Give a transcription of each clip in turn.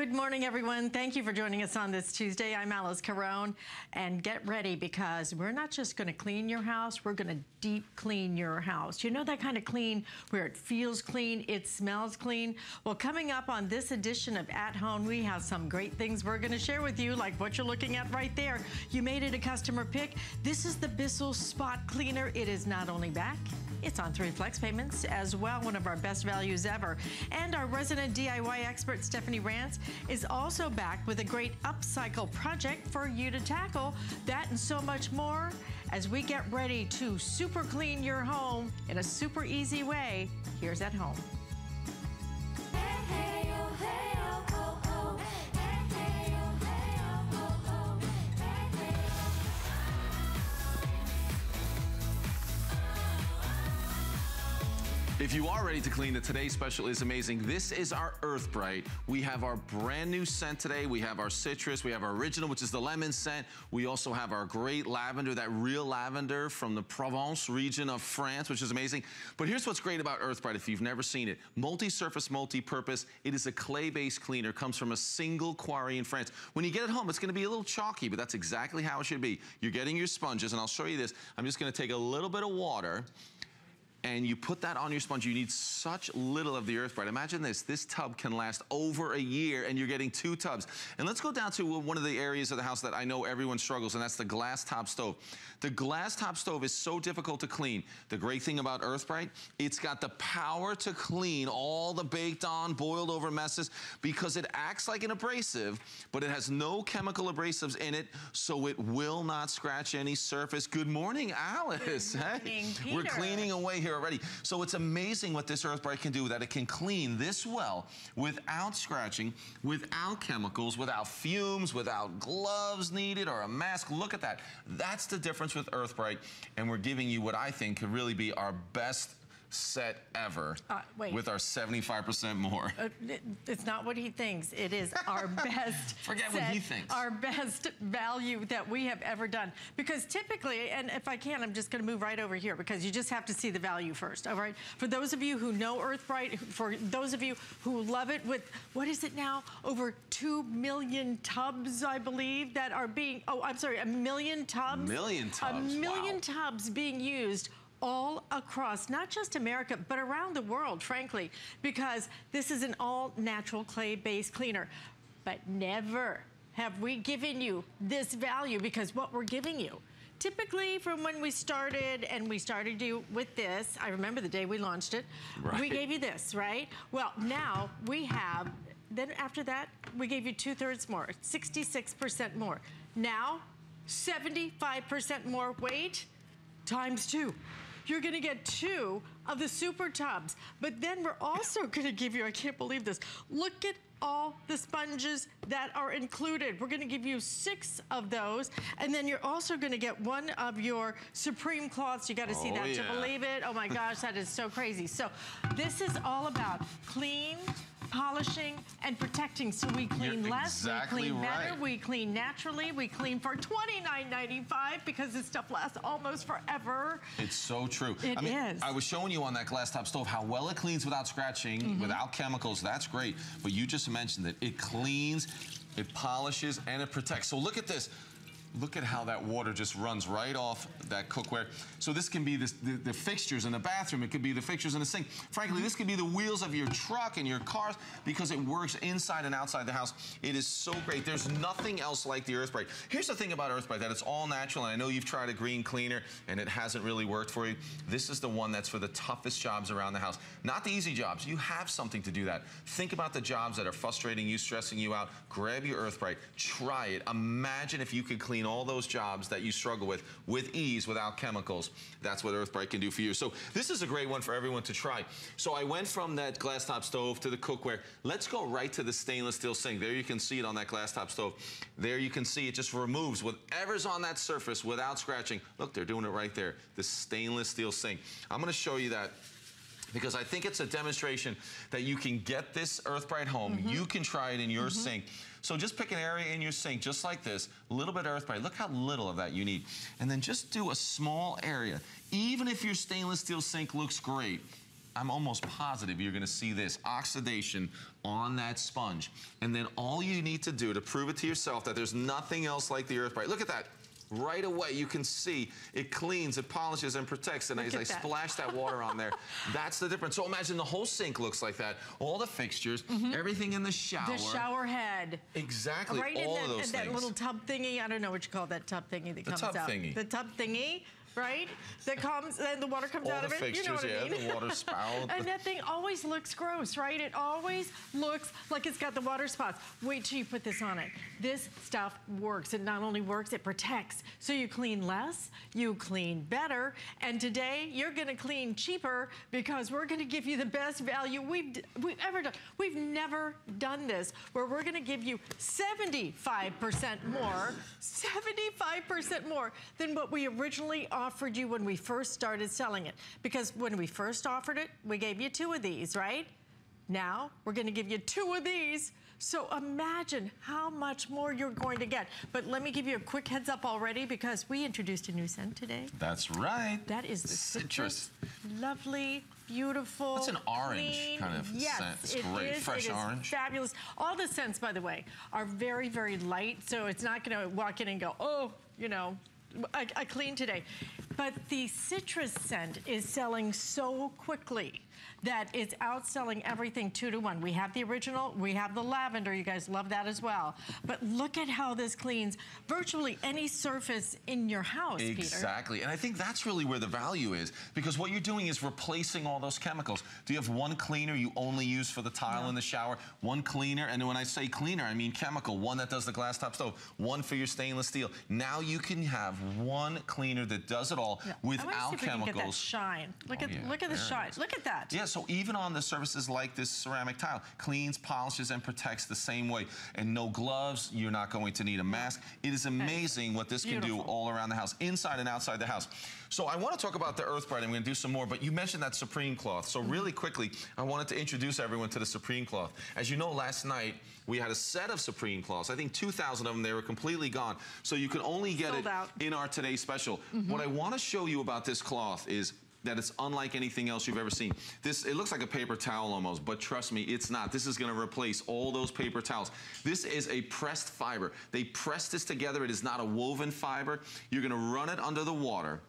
Good morning, everyone. Thank you for joining us on this Tuesday. I'm Alice Caron, and get ready because we're not just going to clean your house, we're going to deep clean your house. You know that kind of clean where it feels clean, it smells clean? Well, coming up on this edition of At Home, we have some great things we're going to share with you, like what you're looking at right there. You made it a customer pick. This is the Bissell Spot Cleaner. It is not only back, it's on three flex payments as well, one of our best values ever. And our resident DIY expert, Stephanie Rance, is also back with a great upcycle project for you to tackle. That and so much more as we get ready to super clean your home in a super easy way. Here's at home. Oh, If you are ready to clean, the today's special is amazing. This is our Earth Bright. We have our brand new scent today. We have our citrus. We have our original, which is the lemon scent. We also have our great lavender, that real lavender from the Provence region of France, which is amazing. But here's what's great about Earth Bright if you've never seen it. Multi-surface, multi-purpose. It is a clay-based cleaner. Comes from a single quarry in France. When you get it home, it's gonna be a little chalky, but that's exactly how it should be. You're getting your sponges, and I'll show you this. I'm just gonna take a little bit of water and you put that on your sponge, you need such little of the Earth Bright. Imagine this, this tub can last over a year and you're getting two tubs. And let's go down to one of the areas of the house that I know everyone struggles and that's the glass top stove. The glass top stove is so difficult to clean. The great thing about Earth Bright, it's got the power to clean all the baked on, boiled over messes because it acts like an abrasive, but it has no chemical abrasives in it, so it will not scratch any surface. Good morning, Alice. Good morning, hey, We're cleaning away here here already. So it's amazing what this Earth Bright can do, that it can clean this well without scratching, without chemicals, without fumes, without gloves needed or a mask. Look at that. That's the difference with Earth Bright. And we're giving you what I think could really be our best set ever uh, with our 75% more. Uh, it's not what he thinks. It is our best Forget set, what he thinks. Our best value that we have ever done. Because typically, and if I can, I'm just going to move right over here because you just have to see the value first, all right? For those of you who know EarthBright, for those of you who love it with, what is it now? Over 2 million tubs, I believe, that are being, oh, I'm sorry, a million tubs? A million tubs, A million wow. tubs being used all across, not just America, but around the world, frankly, because this is an all natural clay-based cleaner. But never have we given you this value because what we're giving you typically from when we started and we started you with this, I remember the day we launched it, right. we gave you this, right? Well, now we have, then after that, we gave you two thirds more, 66% more. Now, 75% more weight times two you're gonna get two of the super tubs. But then we're also gonna give you, I can't believe this, look at all the sponges that are included. We're gonna give you six of those, and then you're also gonna get one of your Supreme cloths. You gotta see oh, that yeah. to believe it. Oh my gosh, that is so crazy. So this is all about clean, polishing, and protecting. So we clean You're less, exactly we clean right. better, we clean naturally, we clean for $29.95 because this stuff lasts almost forever. It's so true. It I mean, is. I was showing you on that glass top stove how well it cleans without scratching, mm -hmm. without chemicals. That's great. But you just mentioned that it cleans, it polishes, and it protects. So look at this. Look at how that water just runs right off that cookware. So this can be the, the, the, fixtures in the bathroom. It could be the fixtures in the sink. Frankly, this could be the wheels of your truck and your cars because it works inside and outside the house. It is so great. There's nothing else like the EarthBright. Here's the thing about EarthBright, that it's all natural. And I know you've tried a green cleaner and it hasn't really worked for you. This is the one that's for the toughest jobs around the house. Not the easy jobs. You have something to do that. Think about the jobs that are frustrating you, stressing you out. Grab your EarthBright. Try it. Imagine if you could clean clean all those jobs that you struggle with with ease without chemicals. That's what EarthBright can do for you. So this is a great one for everyone to try. So I went from that glass top stove to the cookware. Let's go right to the stainless steel sink. There you can see it on that glass top stove. There you can see it just removes whatever's on that surface without scratching. Look, they're doing it right there. The stainless steel sink. I'm gonna show you that because I think it's a demonstration that you can get this EarthBright home. Mm -hmm. You can try it in your mm -hmm. sink. So just pick an area in your sink just like this, a little bit of earth EarthBright. Look how little of that you need. And then just do a small area. Even if your stainless steel sink looks great, I'm almost positive you're gonna see this oxidation on that sponge. And then all you need to do to prove it to yourself that there's nothing else like the Earth Bright, look at that. Right away, you can see it cleans, it polishes, and protects. And Look as I that. splash that water on there, that's the difference. So imagine the whole sink looks like that. All the fixtures, mm-hmm. everything in the shower. The shower head. Exactly, right all in of that, those that things. little tub thingy. I don't know what you call that tub thingy that The comes tub out. thingy. The tub thingy, right? That comes and the water comes All out of it. you know fixtures, what I yeah, mean? the water spout. and that thing always looks gross, right? It always looks like it's got the water spots. Wait till you put this on it. This stuff works. It not only works, it protects. So you clean less, you clean better, and today you're gonna clean cheaper because we're gonna give you the best value we've, we've ever done. We've never done this where we're gonna give you 75% more, 75% more than what we originally offered you when we first started selling it. Because when we first offered it, we gave you two of these, right? Now we're gonna give you two of these. So imagine how much more you're going to get. But let me give you a quick heads up already because we introduced a new scent today. That's right. That is the Citrus. citrus. Lovely, beautiful. That's an orange clean. kind of yes, scent. It's it great. is. Fresh It is orange. Fabulous. All the scents, by the way, are very, very light. So it's not going to walk in and go, oh, you know, I, I cleaned today. But the citrus scent is selling so quickly that it's outselling everything two to one. We have the original, we have the lavender. You guys love that as well. But look at how this cleans virtually any surface in your house, Peter. Exactly. And I think that's really where the value is because what you're doing is replacing all those chemicals. Do you have one cleaner you only use for the tile in the shower? One cleaner, and when I say cleaner, I mean chemical. One that does the glass top stove, one for your stainless steel. Now you can have one cleaner that does it all Yeah. Wanna see without if we can get that chemicals. shine. Look Oh, at yeah, look at the shine. Look at that. Yeah, so even on the surfaces like this ceramic tile, cleans, polishes, and protects the same way. And no gloves, you're not going to need a mask. It is amazing what this can do all around the house, inside and outside the house. So I want to talk about the Earth Bright. I'm going to do some more, but you mentioned that Supreme cloth. So Mm-hmm. really quickly, I wanted to introduce everyone to the Supreme cloth. As you know, last night we had a set of Supreme cloths. I think 2,000 of them. They were completely gone. So you can only get Sold it out. in our Today Special. What I want to show you about this cloth is that it's unlike anything else you've ever seen. This it looks like a paper towel almost, but trust me, it's not. This is going to replace all those paper towels. This is a pressed fiber. They pressed this together. It is not a woven fiber. You're going to run it under the water.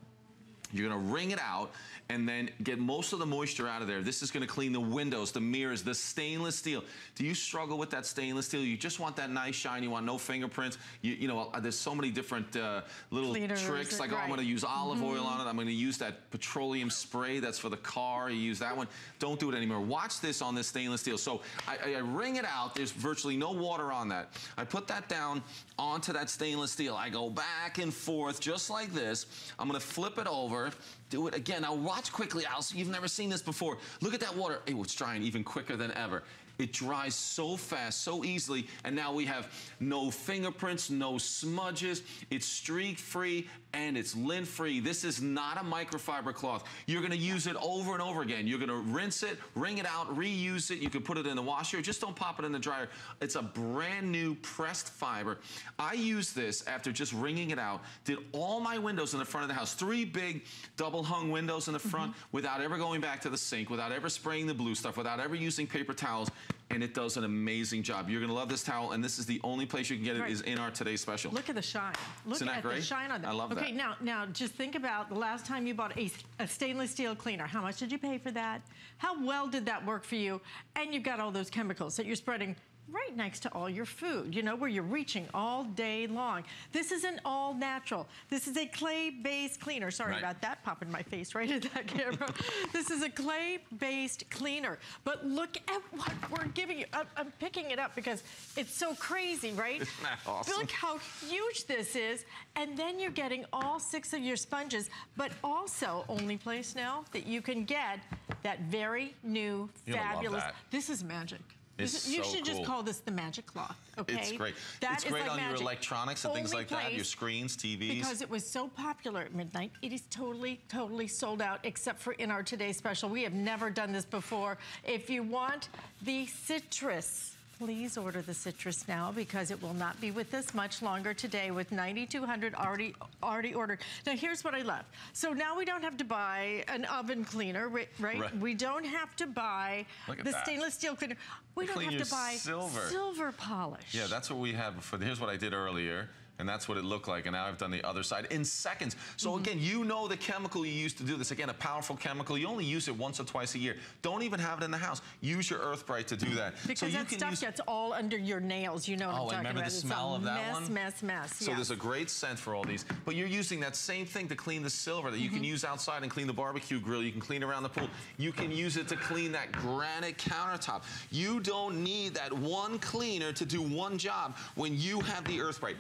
You're gonna wring it out and then get most of the moisture out of there. This is gonna clean the windows, the mirrors, the stainless steel. Do you struggle with that stainless steel? You just want that nice shine, you want no fingerprints. You, you know, uh, there's so many different uh, little Cleaners, tricks, like, oh, I'm gonna use olive oil on it, I'm gonna use that petroleum spray that's for the car, you use that one. Don't do it anymore. Watch this on this stainless steel. So I, I, I wring it out, there's virtually no water on that. I put that down onto that stainless steel. I go back and forth just like this. I'm gonna flip it over, do it again. Now watch quickly, Alice. You've never seen this before. Look at that water. Oh, it's drying even quicker than ever. It dries so fast, so easily, and now we have no fingerprints, no smudges. It's streak-free and it's lint-free. This is not a microfiber cloth. You're gonna use it over and over again. You're gonna rinse it, wring it out, reuse it. You can put it in the washer. Just don't pop it in the dryer. It's a brand new pressed fiber. I used this after just wringing it out. Did all my windows in the front of the house. Three big double hung windows in the front mm-hmm. without ever going back to the sink, without ever spraying the blue stuff, without ever using paper towels. And it does an amazing job. You're gonna love this towel, and this is the only place you can get it Right. is in our today's special. Look at the shine. Look Isn't that at the great? shine on that. I love okay, that. now now just think about the last time you bought a, a stainless steel cleaner. How much did you pay for that? How well did that work for you? And you've got all those chemicals that you're spreading right next to all your food, you know, where you're reaching all day long. This is an all natural. This is a clay-based cleaner. Sorry Right. about that popping my face right in that camera. this is a clay-based cleaner. But look at what we're giving you. I'm, I'm picking it up because it's so crazy, right? Isn't that awesome? Look how huge this is. And then you're getting all six of your sponges, but also only place now that you can get that very new, love fabulous. that. This is magic. It's you so should just call this the magic cloth, okay? It's great. That it's great like on your electronics and things like that, your screens, TVs. Because it was so popular at midnight, it is totally, totally sold out, except for in our Today Special. We have never done this before. If you want the citrus, please order the citrus now because it will not be with us much longer today with 9,200 already already ordered. Now here's what I love. So now we don't have to buy an oven cleaner, right? Right. We don't have to buy the that. stainless steel cleaner. We don't have to buy silver. silver polish. Yeah, that's what we have for, here's what I did earlier. And that's what it looked like. And now I've done the other side in seconds. So Mm-hmm. again, you know the chemical you use to do this. Again, a powerful chemical. You only use it once or twice a year. Don't even have it in the house. Use your Earth Bright to do that. Because so you that can stuff use gets all under your nails. You know what Oh, I'm talking remember about. the smell of that mess, one? Mess, mess, mess. So there's a great scent for all these. But you're using that same thing to clean the silver that you Mm-hmm. can use outside and clean the barbecue grill. You can clean around the pool. You can use it to clean that granite countertop. You don't need that one cleaner to do one job when you have the Earth Bright.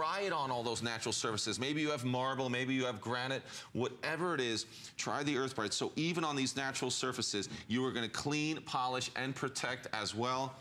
Try it on all those natural surfaces. Maybe you have marble, maybe you have granite, whatever it is, try the Earth Bright. So even on these natural surfaces, you are going to clean, polish, and protect as well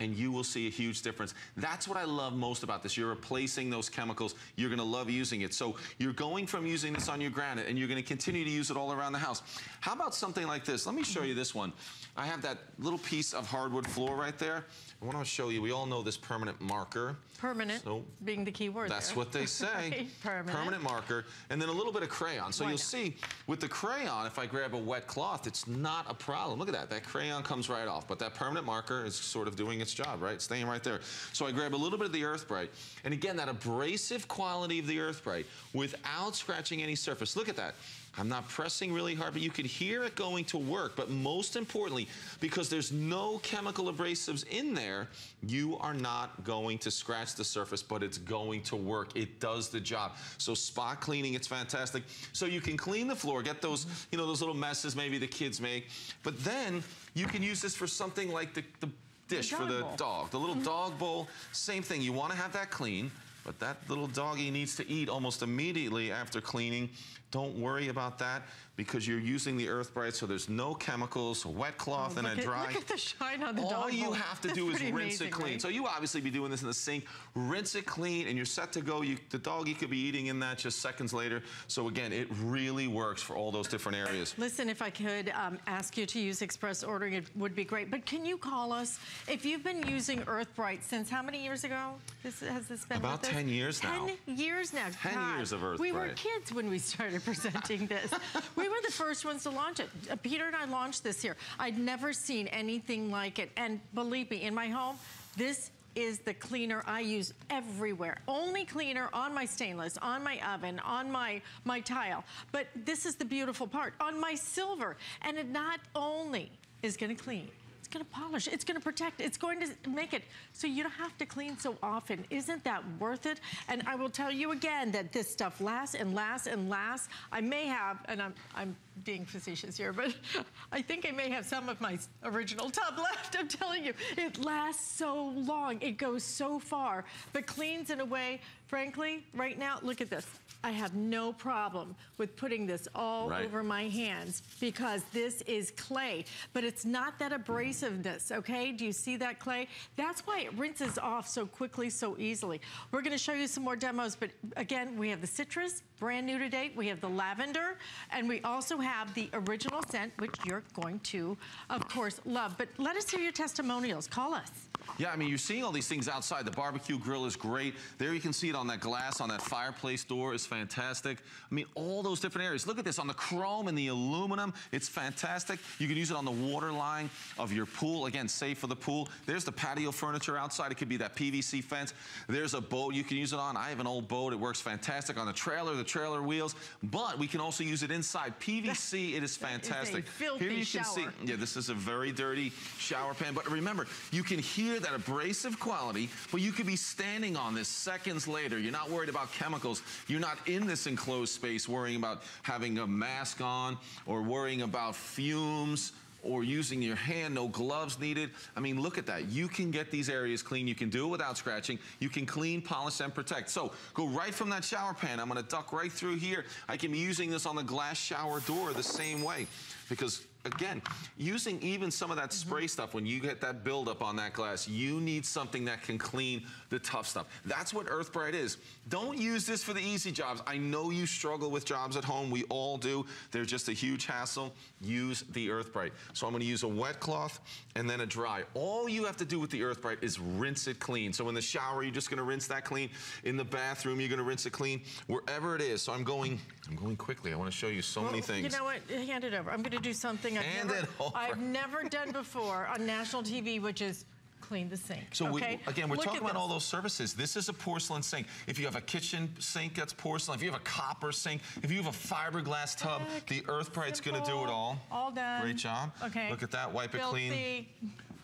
and you will see a huge difference. That's what I love most about this. You're replacing those chemicals. You're gonna love using it. So you're going from using this on your granite and you're gonna continue to use it all around the house. How about something like this? Let me show you this one. I have that little piece of hardwood floor right there. I wanna show you, we all know this permanent marker. Permanent So being the key word that's there. what they say. Right, permanent. marker, and then a little bit of crayon. So Why you'll not? see with the crayon, if I grab a wet cloth, it's not a problem. Look at that. That crayon comes right off. But that permanent marker is sort of doing its job, right? Staying right there. So I grab a little bit of the Earth Bright. And again, that abrasive quality of the Earth Bright without scratching any surface. Look at that. I'm not pressing really hard, but you can hear it going to work. But most importantly, because there's no chemical abrasives in there, you are not going to scratch the surface, but it's going to work. It does the job. So spot cleaning, it's fantastic. So you can clean the floor, get those, you know, those little messes maybe the kids make. But then you can use this for something like the, the dish for the bowl. dog. The little mm-hmm. dog bowl, same thing. You want to have that clean, but that little doggy needs to eat almost immediately after cleaning. Don't worry about that because you're using the Earth Bright, so there's no chemicals, wet cloth, and Oh, look a at- dry. look at the shine on the All you have to That's do is rinse amazing, it clean. right? So you obviously be doing this in the sink. Rinse it clean, and you're set to go. You, the doggy could be eating in that just seconds later. So again, it really works for all those different areas. Listen, if I could um, ask you to use express ordering, it would be great. But can you call us if you've been using Earth Bright since how many years ago? This, has this been About? 10 years now. 10 years now. 10 God, years of Earth We were kids when we started presenting this. we were the first ones to launch it. Uh, Peter and I launched this here. I'd never seen anything like it. And believe me, in my home, this is the cleaner I use everywhere. Only cleaner on my stainless, on my oven, on my, my tile. But this is the beautiful part, on my silver. And it not only is gonna clean, it's gonna polish, it's gonna protect, it's going to make it so you don't have to clean so often. Isn't that worth it? And I will tell you again that this stuff lasts and lasts and lasts. I may have, and I'm, I'm being facetious here, but I think I may have some of my original tub left. I'm telling you, it lasts so long. It goes so far, but cleans in a way, frankly, right now, look at this. I have no problem with putting this all Right. over my hands because this is clay, but it's not that abrasiveness, okay? Do you see that clay? That's why it rinses off so quickly, so easily. We're gonna show you some more demos, but again, we have the citrus, brand new today. We have the lavender, and we also have the original scent, which you're going to, of course, love. But let us hear your testimonials. Call us. Yeah, I mean, you're seeing all these things outside. The barbecue grill is great. There you can see it on that glass, on that fireplace door is fantastic. I mean, all those different areas. Look at this on the chrome and the aluminum. It's fantastic. You can use it on the water line of your pool. Again, safe for the pool. There's the patio furniture outside. It could be that PVC fence. There's a boat you can use it on. I have an old boat. It works fantastic on the trailer, the trailer wheels. But we can also use it inside. PVC, it is fantastic. Here you can see, yeah, this is a very dirty shower pan. But remember, you can hear that abrasive quality, but you could be standing on this seconds later. You're not worried about chemicals. You're not in this enclosed space worrying about having a mask on or worrying about fumes or using your hand, no gloves needed. I mean, look at that. You can get these areas clean. You can do it without scratching. You can clean, polish, and protect. So go right from that shower pan. I'm gonna duck right through here. I can be using this on the glass shower door the same way. because again, using even some of that mm-hmm. spray stuff, when you get that buildup on that glass, you need something that can clean the tough stuff. That's what Earth Bright is. Don't use this for the easy jobs. I know you struggle with jobs at home. We all do. They're just a huge hassle. Use the Earth Bright. So I'm going to use a wet cloth and then a dry. All you have to do with the Earth Bright is rinse it clean. So in the shower, you're just going to rinse that clean. In the bathroom, you're going to rinse it clean. Wherever it is. So I'm going, I'm going quickly. I want to show you so many things. You know what? Hand it over. I'm going to do something I've, Hand never, it over. I've never done before on national TV, which is clean the sink. So okay? we, again, we're Look talking about this. all those services. This is a porcelain sink. If you have a kitchen sink that's porcelain, if you have a copper sink, if you have a fiberglass tub, Heck, the Earth Bright's going to do it all. all done. Great job. Okay. Look at that. Wipe it clean.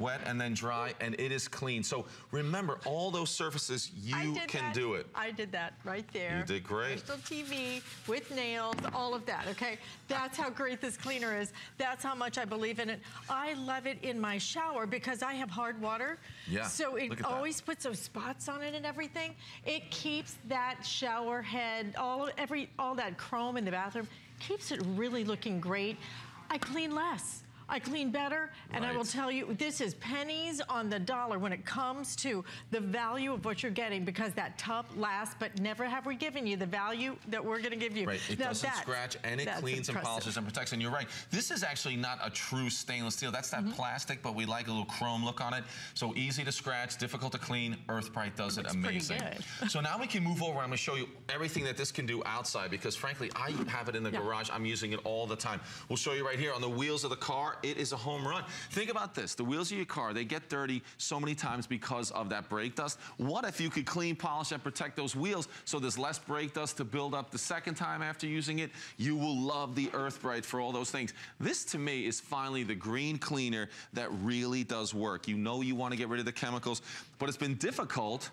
Wet and then dry, and it is clean. So remember, all those surfaces, you can that. do it. I did that right there. You did great. National TV with nails, all of that. Okay, that's how great this cleaner is. That's how much I believe in it. I love it in my shower because I have hard water. Yeah, So it at that. always puts those spots on it and everything. It keeps that shower head, all every all that chrome in the bathroom, keeps it really looking great. I clean less. I clean better, and I will tell you, this is pennies on the dollar when it comes to the value of what you're getting because that tub lasts, but never have we given you the value that we're going to give you. Right, it Now doesn't scratch and it cleans and polishes and protects. And you're right, this is actually not a true stainless steel. That's that mm-hmm. plastic, but we like a little chrome look on it. So easy to scratch, difficult to clean. Earth Bright does it pretty amazing. so now we can move over. I'm going to show you everything that this can do outside because frankly, I have it in the Yeah. garage. I'm using it all the time. We'll show you right here on the wheels of the car. It is a home run. Think about this. The wheels of your car, they get dirty so many times because of that brake dust. What if you could clean, polish, and protect those wheels so there's less brake dust to build up the second time after using it? You will love the Earth Bright for all those things. This, to me, is finally the green cleaner that really does work. You know you want to get rid of the chemicals, but it's been difficult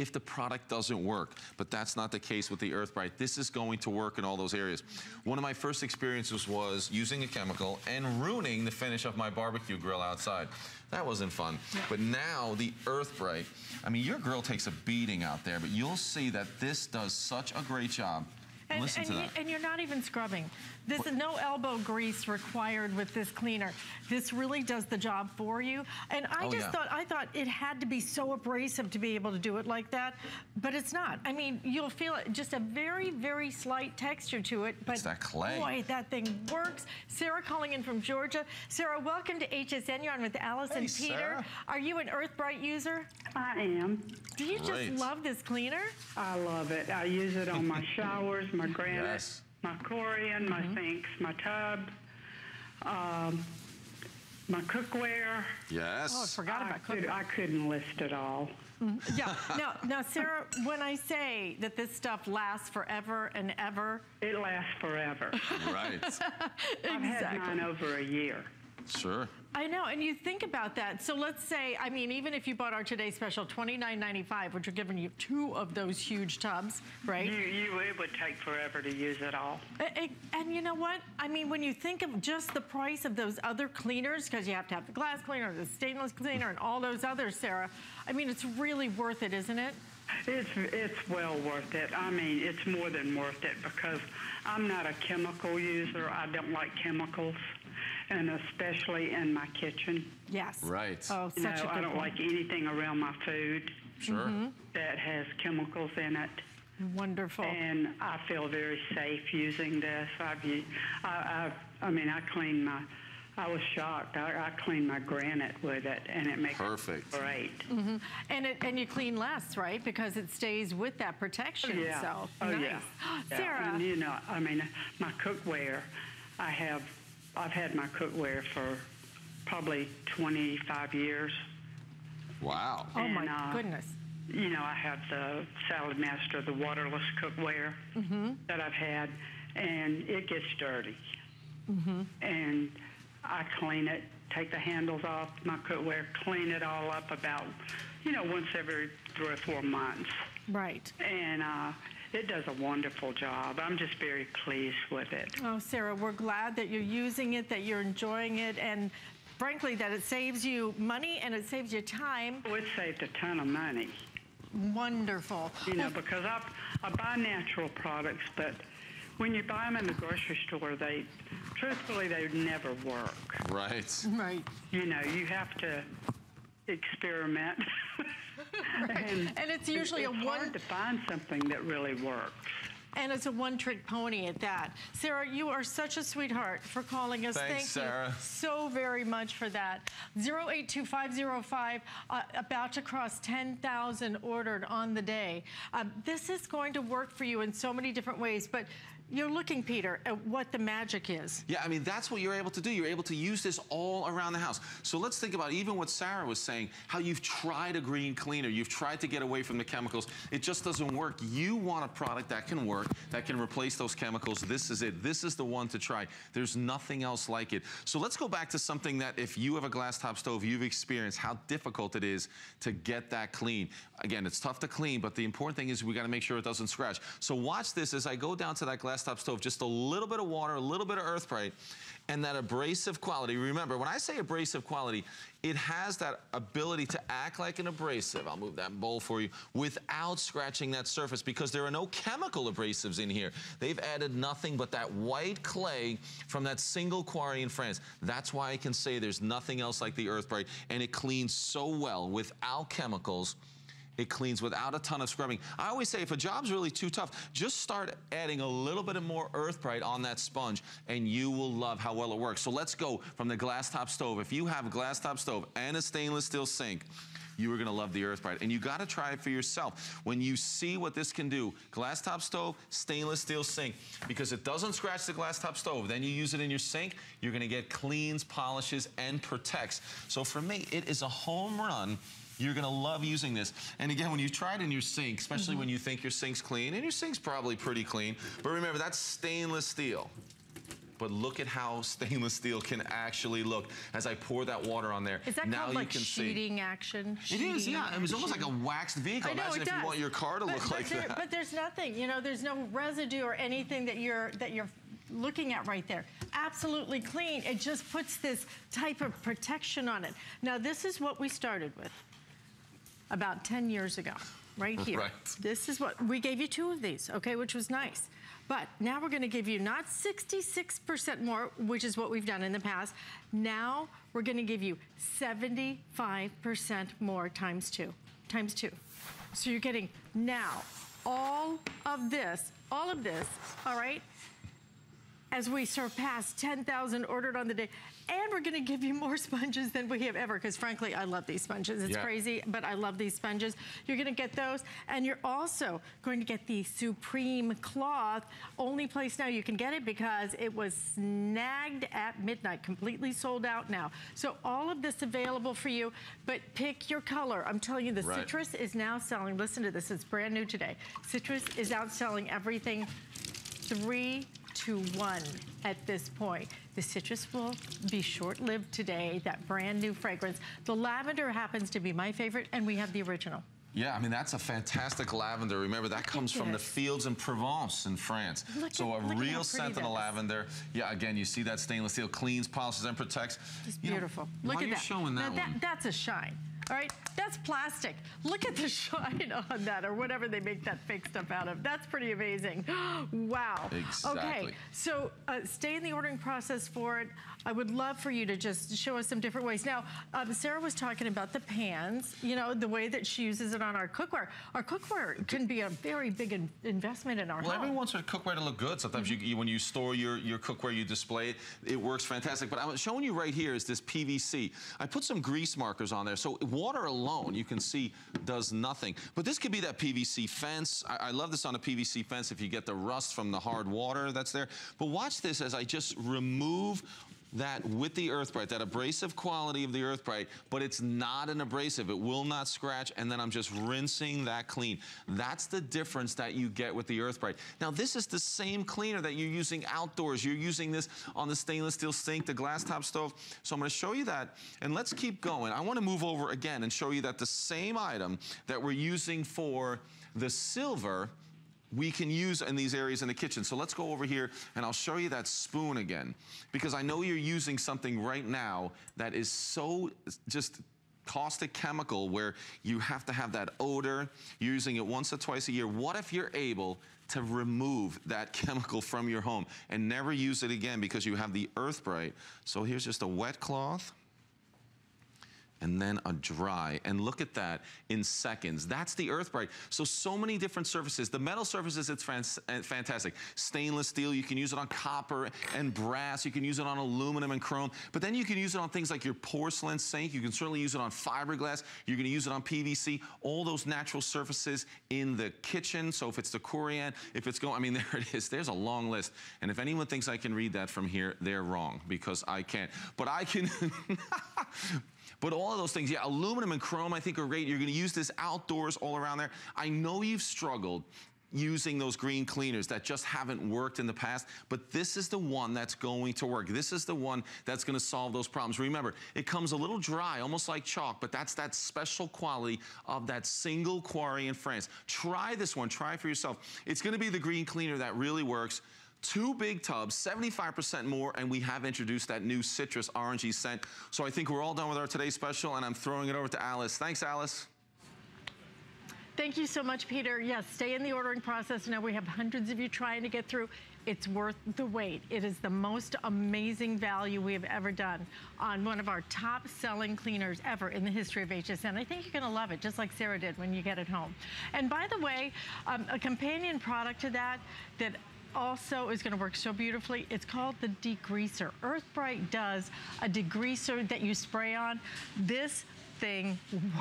if the product doesn't work. But that's not the case with the Earth Bright. This is going to work in all those areas. One of my first experiences was using a chemical and ruining the finish of my barbecue grill outside. That wasn't fun. But now the Earth Bright, I mean, your grill takes a beating out there, but you'll see that this does such a great job. And, Listen and to you, that. and you're not even scrubbing. This is no elbow grease required with this cleaner. This really does the job for you. And I Oh, just yeah. thought I thought it had to be so abrasive to be able to do it like that, but it's not. I mean, you'll feel it, just a very, very slight texture to it. But It's that clay. boy, that thing works. Sarah calling in from Georgia. Sarah, welcome to HSN. You're on with Alice Hey, and Peter. Sarah. Are you an Earth Bright user? I am. Do you Great. just love this cleaner? I love it. I use it on my showers, my granite, Yes. my corian, my Mm-hmm. sinks, my tub, um, my cookware. Yes. Oh, I forgot I, about could, cooking. I couldn't list it all. Yeah. Now, now, Sarah, when I say that this stuff lasts forever and ever, It lasts forever. right. exactly. I've had mine over a year. Sure. I know, and you think about that. So let's say, I mean, even if you bought our today's special, $29.95, which are giving you two of those huge tubs, right? You, you, it would take forever to use it all. A- a- And you know what? I mean, when you think of just the price of those other cleaners, because you have to have the glass cleaner, the stainless cleaner, and all those others, Sarah, I mean, it's really worth it, isn't it? It's it's well worth it. I mean, it's more than worth it because I'm not a chemical user. I don't like chemicals, and especially in my kitchen. Yes. Right. Oh, You such know, a good I don't point. like anything around my food Sure. Mm-hmm. that has chemicals in it. Wonderful. And I feel very safe using this. I've, u- I, I, I mean, I clean my, I was shocked. I, I clean my granite with it, and it makes Perfect. it great. And it, and you clean less, right? Because it stays with that protection. Yeah. So oh, nice. yeah. Yeah. Sarah. And, you know, I mean, my cookware, I have, I've had my cookware for probably 25 years. Wow. oh my uh, goodness. You know, I have the Saladmaster, the waterless cookware that I've had, and it gets dirty. Mm-hmm. And I clean it, take the handles off my cookware, clean it all up about, you know, once every three or four months. Right. And uh, it does a wonderful job. I'm just very pleased with it. Oh, Sarah, we're glad that you're using it, that you're enjoying it, and frankly, that it saves you money and it saves you time. Oh, it saved a ton of money, Wonderful. you know, because I, I buy natural products, but when you buy them in the grocery store, they, truthfully, they never work. Right. Right. You know, you have to experiment. and, And it's usually a it's one- hard to find something that really works. And it's a one-trick pony at that. Sarah, you are such a sweetheart for calling us. Thanks, Thank Sarah. you so very much for that. 082505, uh, about to cross 10,000 ordered on the day. Um, this is going to work for you in so many different ways, but you're looking, Peter, at what the magic is. Yeah, I mean, that's what you're able to do. You're able to use this all around the house. So let's think about even what Sarah was saying, how you've tried a green cleaner. You've tried to get away from the chemicals. It just doesn't work. You want a product that can work, that can replace those chemicals. This is it. This is the one to try. There's nothing else like it. So let's go back to something that if you have a glass top stove, you've experienced how difficult it is to get that clean. Again, it's tough to clean, but the important thing is we got to make sure it doesn't scratch. So watch this as I go down to that glass top stove, just a little bit of water, a little bit of earthbrite, and that abrasive quality. Remember, when I say abrasive quality, it has that ability to act like an abrasive. I'll move that bowl for you without scratching that surface because there are no chemical abrasives in here. They've added nothing but that white clay from that single quarry in France. That's why I can say there's nothing else like the earthbrite, and it cleans so well without chemicals. It cleans without a ton of scrubbing. I always say if a job's really too tough, just start adding a little bit of more Earthbrite on that sponge and you will love how well it works. So let's go from the glass top stove. If you have a glass top stove and a stainless steel sink, you are gonna love the Earthbrite. And you gotta try it for yourself. When you see what this can do, glass top stove, stainless steel sink, because it doesn't scratch the glass top stove. Then you use it in your sink, you're gonna get cleans, polishes, and protects. So for me, it is a home run you're gonna love using this. And again, when you try it in your sink, especially when mm-hmm. you think your sink's clean, and your sink's probably pretty clean, but remember, that's stainless steel. But look at how stainless steel can actually look as I pour that water on there. Is that now called like sheeting see. action? It is, Sheeting yeah. It was almost like a waxed vehicle. I know, Imagine it if does. you want your car to But- look but like there- that. But there's nothing, you know, there's no residue or anything that you're that you're looking at right there. Absolutely clean. It just puts this type of protection on it. Now, this is what we started with about 10 years ago, right here. Right. This is what, we gave you two of these, okay, which was nice. But now we're gonna give you not 66% more, which is what we've done in the past. Now we're gonna give you 75% more times two, times two. So you're getting now all of this, all of this, all right, as we surpass 10,000 ordered on the day. And we're gonna give you more sponges than we have ever, because frankly, I love these sponges. It's Yeah. crazy, but I love these sponges. You're gonna get those, and you're also going to get the Supreme cloth. Only place now you can get it because it was snagged at midnight, completely sold out now. So all of this available for you, but pick your color. I'm telling you, the Right. citrus is now selling, listen to this, it's brand new today. Citrus is outselling everything three to one at this point. The citrus will be short-lived today, that brand new fragrance. The lavender happens to be my favorite, and we have the original. Yeah, I mean, that's a fantastic lavender. Remember, that comes from the fields in Provence in France. Look so at- a look at how real scent that in the lavender. Yeah, again, you see that stainless steel cleans, polishes, and protects. It's You know, beautiful. Look at that. showing that, now one. that's a shine. All right, that's plastic. Look at the shine on that, or whatever they make that fake stuff out of. That's pretty amazing. wow. Exactly. Okay, so uh, stay in the ordering process for it. I would love for you to just show us some different ways. Now, um, Sarah was talking about the pans. You know, the way that she uses it on our cookware. Our cookware can be a very big in- investment in our Well, home. everyone wants their cookware to look good. Sometimes you, you, when you store your, your cookware, you display it. It works fantastic. But I'm showing you right here is this PVC. I put some grease markers on there. So water alone, you can see, does nothing. But this could be that PVC fence. I, I love this on a PVC fence if you get the rust from the hard water that's there. But watch this as I just remove that with the Earthbrite, that abrasive quality of the Earthbrite, but it's not an abrasive. It will not scratch, and then I'm just rinsing that clean. That's the difference that you get with the Earthbrite. Now, this is the same cleaner that you're using outdoors. You're using this on the stainless steel sink, the glass top stove. So I'm gonna show you that, and let's keep going. I wanna move over again and show you that the same item that we're using for the silver we can use in these areas in the kitchen. So let's go over here and I'll show you that spoon again because I know you're using something right now that is so just caustic chemical where you have to have that odor. You're using it once or twice a year. What if you're able to remove that chemical from your home and never use it again because you have the Earth Bright. So here's just a wet cloth and then a dry. And look at that in seconds. That's the Earth Bright. So, so many different surfaces. The metal surfaces, it's uh, fantastic. Stainless steel, you can use it on copper and brass. You can use it on aluminum and chrome. But then you can use it on things like your porcelain sink. You can certainly use it on fiberglass. You're gonna use it on PVC. All those natural surfaces in the kitchen. So if it's the corian, if it's going, I mean, there it is. There's a long list. And if anyone thinks I can read that from here, they're wrong because I can't. But I can. But all of those things, yeah, aluminum and chrome I think are great. You're gonna use this outdoors all around there. I know you've struggled using those green cleaners that just haven't worked in the past, but this is the one that's going to work. This is the one that's gonna solve those problems. Remember, it comes a little dry, almost like chalk, but that's that special quality of that single quarry in France. Try this one, try for yourself. It's gonna be the green cleaner that really works two big tubs, 75% more, and we have introduced that new citrus orangey scent. So I think we're all done with our today's special, and I'm throwing it over to Alice. Thanks, Alice. Thank you so much, Peter. Yes, stay in the ordering process. Now we have hundreds of you trying to get through. It's worth the wait. It is the most amazing value we have ever done on one of our top selling cleaners ever in the history of HSN. I think you're gonna love it, just like Sarah did when you get it home. And by the way, um, a companion product to that that also is going to work so beautifully. It's called the degreaser. Earthbright does a degreaser that you spray on. This thing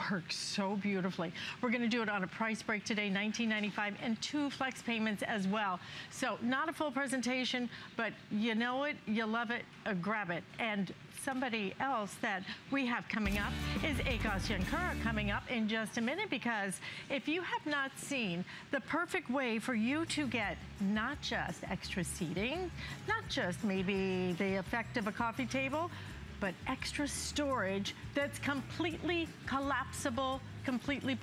works so beautifully. We're gonna do it on a price break today, $19.95, and two flex payments as well. So not a full presentation, but you know it, you love it, uh, grab it. And somebody else that we have coming up is Akos Yankura coming up in just a minute because if you have not seen the perfect way for you to get not just extra seating, not just maybe the effect of a coffee table, but extra storage that's completely collapsible, completely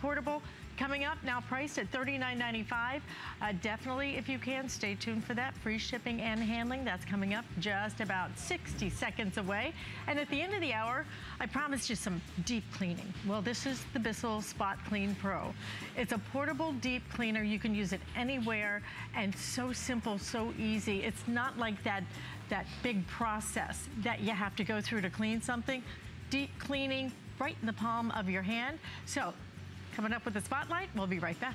portable, Coming up, now priced at $39.95. Uh, definitely, if you can, stay tuned for that. Free shipping and handling. That's coming up just about 60 seconds away. And at the end of the hour, I promised you some deep cleaning. Well, this is the Bissell Spot Clean Pro. It's a portable deep cleaner. You can use it anywhere and so simple, so easy. It's not like that, that big process that you have to go through to clean something. Deep cleaning right in the palm of your hand. So Coming up with the spotlight, we'll be right back.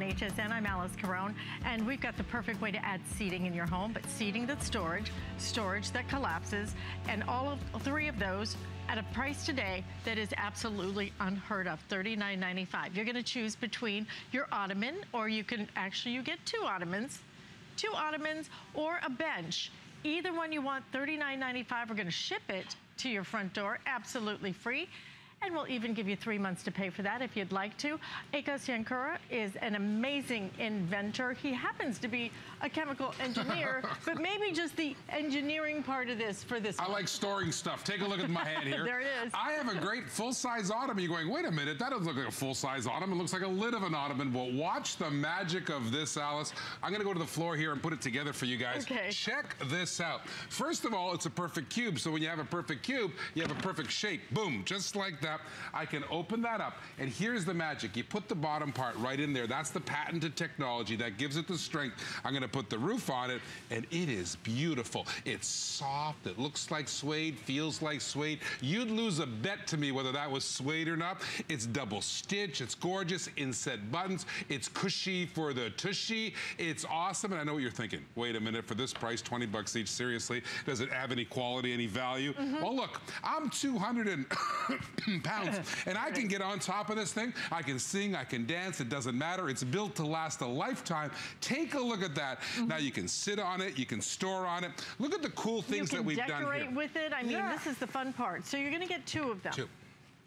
On HSN. I'm Alice Caron, and we've got the perfect way to add seating in your home, but seating that's storage, storage that collapses, and all of three of those at a price today that is absolutely unheard of, $39.95. You're gonna choose between your ottoman, or you can, actually you get two ottomans, two ottomans, or a bench. Either one you want, $39.95. We're gonna ship it to your front door, absolutely free and we'll even give you three months to pay for that if you'd like to. Akos Yankura is an amazing inventor. He happens to be a chemical engineer, but maybe just the engineering part of this for this I one. like storing stuff. Take a look at my hand here. there it is. I have a great full-size ottoman. You're going, wait a minute, that doesn't look like a full-size ottoman. It looks like a lid of an ottoman. Well, watch the magic of this, Alice. I'm gonna go to the floor here and put it together for you guys. Okay. Check this out. First of all, it's a perfect cube. So when you have a perfect cube, you have a perfect shape. Boom, just like that up. I can open that up, and here's the magic. You put the bottom part right in there. That's the patented technology that gives it the strength. I'm gonna put the roof on it, and it is beautiful. It's soft, it looks like suede, feels like suede. You'd lose a bet to me whether that was suede or not. It's double stitch, it's gorgeous, inset buttons, it's cushy for the tushy. It's awesome, and I know what you're thinking. Wait a minute, for this price, 20 bucks each, seriously, does it have any quality, any value? Mm -hmm. Well, look, I'm 200 and 1,000 pounds. and I can get on top of this thing. I can sing, I can dance, it doesn't matter. It's built to last a lifetime. Take a look at that. Mm-hmm. Now you can sit on it, you can store on it. Look at the cool things that we've done here. You can decorate with it. I mean, Yeah. this is the fun part. So you're going to get two of them. Two.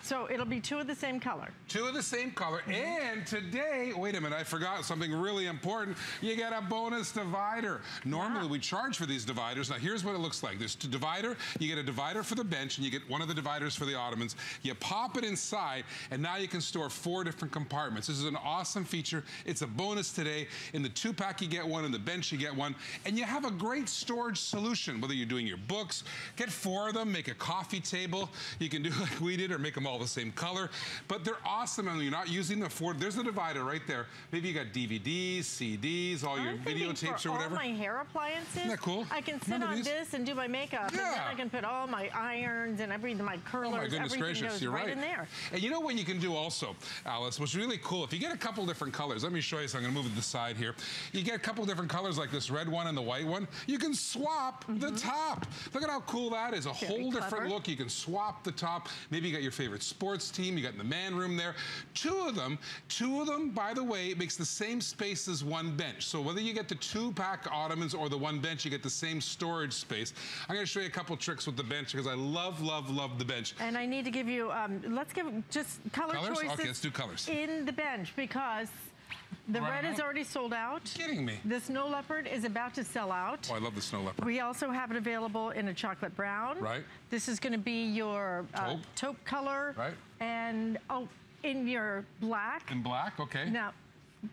So it'll be two of the same color. Two of the same color. Mm-hmm. And today, wait a minute, I forgot something really important. You get a bonus divider. Normally, we charge for these dividers. Now, here's what it looks like. There's a divider. You get a divider for the bench, and you get one of the dividers for the ottomans. You pop it inside, and now you can store four different compartments. This is an awesome feature. It's a bonus today. In the two-pack, you get one. In the bench, you get one. And you have a great storage solution, whether you're doing your books, get four of them, make a coffee table. You can do like we did, or make them all the same color. But they're awesome, and you're not using the four. There's a divider right there. Maybe you got DVDs, CDs, all your I'm thinking videotapes or whatever. all my hair appliances. Isn't that cool? I can sit Remember on these? this and do my makeup, and then I can put all my irons and everything, my curlers, Oh my goodness everything gracious, goes you're right, right. in there. And you know what you can do also, Alice, what's really cool, if you get a couple different colors, let me show you, so I'm gonna move it to the side here. You get a couple different colors like this red one and the white one, you can swap the top. Look at how cool that is, a Mm-hmm. Very whole different look. You can swap the top. Maybe you got your favorite sports team, you got in the man room there. Two of them, two of them, by the way, makes the same space as one bench. So whether you get the two pack ottomans or the one bench, you get the same storage space. I'm gonna show you a couple tricks with the bench because I love, love, love the bench. And I need to give you, um, let's give just color Colors? choices. Okay, let's do colors. In the bench because the red is already sold out. Kidding me. The snow leopard is about to sell out. Oh, I love the snow leopard. We also have it available in a chocolate brown. Right. This is going to be your uh, Taupe. taupe color. Right. And oh, in your black. In black, okay. Now,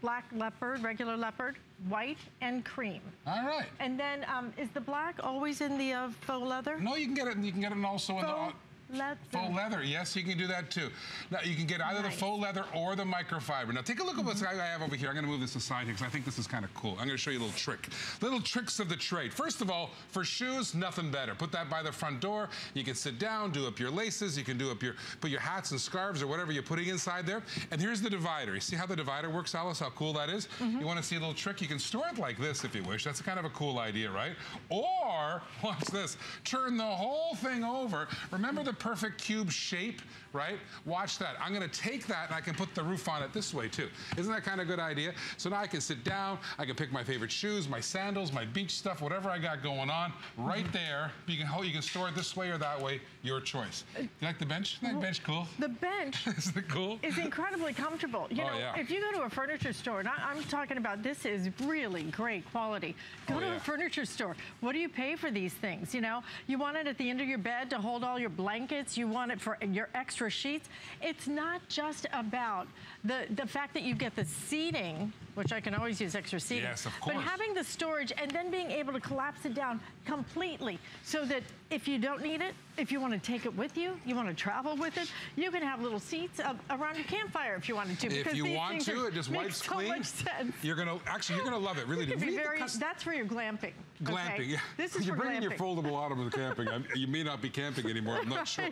black leopard, regular leopard, white, and cream. All right. And then, um, is the black always in the uh, faux leather? No, you can get it. You can get it also in the. Leather. Faux leather, yes, you can do that too. Now you can get either the Nice. faux leather or the microfiber. Now take a look at what I have over here. I'm going to move this aside here because I think this is kind of cool. I'm going to show you a little trick, little tricks of the trade. First of all, for shoes, nothing better. Put that by the front door. You can sit down, do up your laces. You can do up your put your hats and scarves or whatever you're putting inside there. And here's the divider. You see how the divider works, Alice? How cool that is? Mm-hmm. You want to see a little trick? You can store it like this if you wish. That's kind of a cool idea, right? Or watch this. Turn the whole thing over. Remember the perfect cube shape, right? Watch that. I'm going to take that and I can put the roof on it this way too. Isn't that kind of a good idea? So now I can sit down. I can pick my favorite shoes, my sandals, my beach stuff, whatever I got going on, right mm-hmm. there. You can hold. You can store it this way or that way. Your choice. Uh, you like the bench? Isn't that bench cool? The bench Isn't it cool? is incredibly comfortable. You Oh, know, yeah. if you go to a furniture store, and I, I'm talking about this is really great quality. Go Oh, to yeah. a furniture store. What do you pay for these things? You know, you want it at the end of your bed to hold all your blankets. You want it for your extra sheets. It's not just about the the fact that you get the seating, which I can always use extra seating. Yes, of course. But having the storage and then being able to collapse it down completely, so that if you don't need it, if you want to take it with you, you want to travel with it, you can have little seats up around your campfire if you wanted to. If because you want to, it just wipes so clean. much sense. You're gonna actually you're gonna love it. Really, It could be Read very, that's for your glamping. okay? Glamping, yeah. This is You're bringing glamping. your foldable ottoman camping. I'm, you may not be camping anymore. I'm not sure.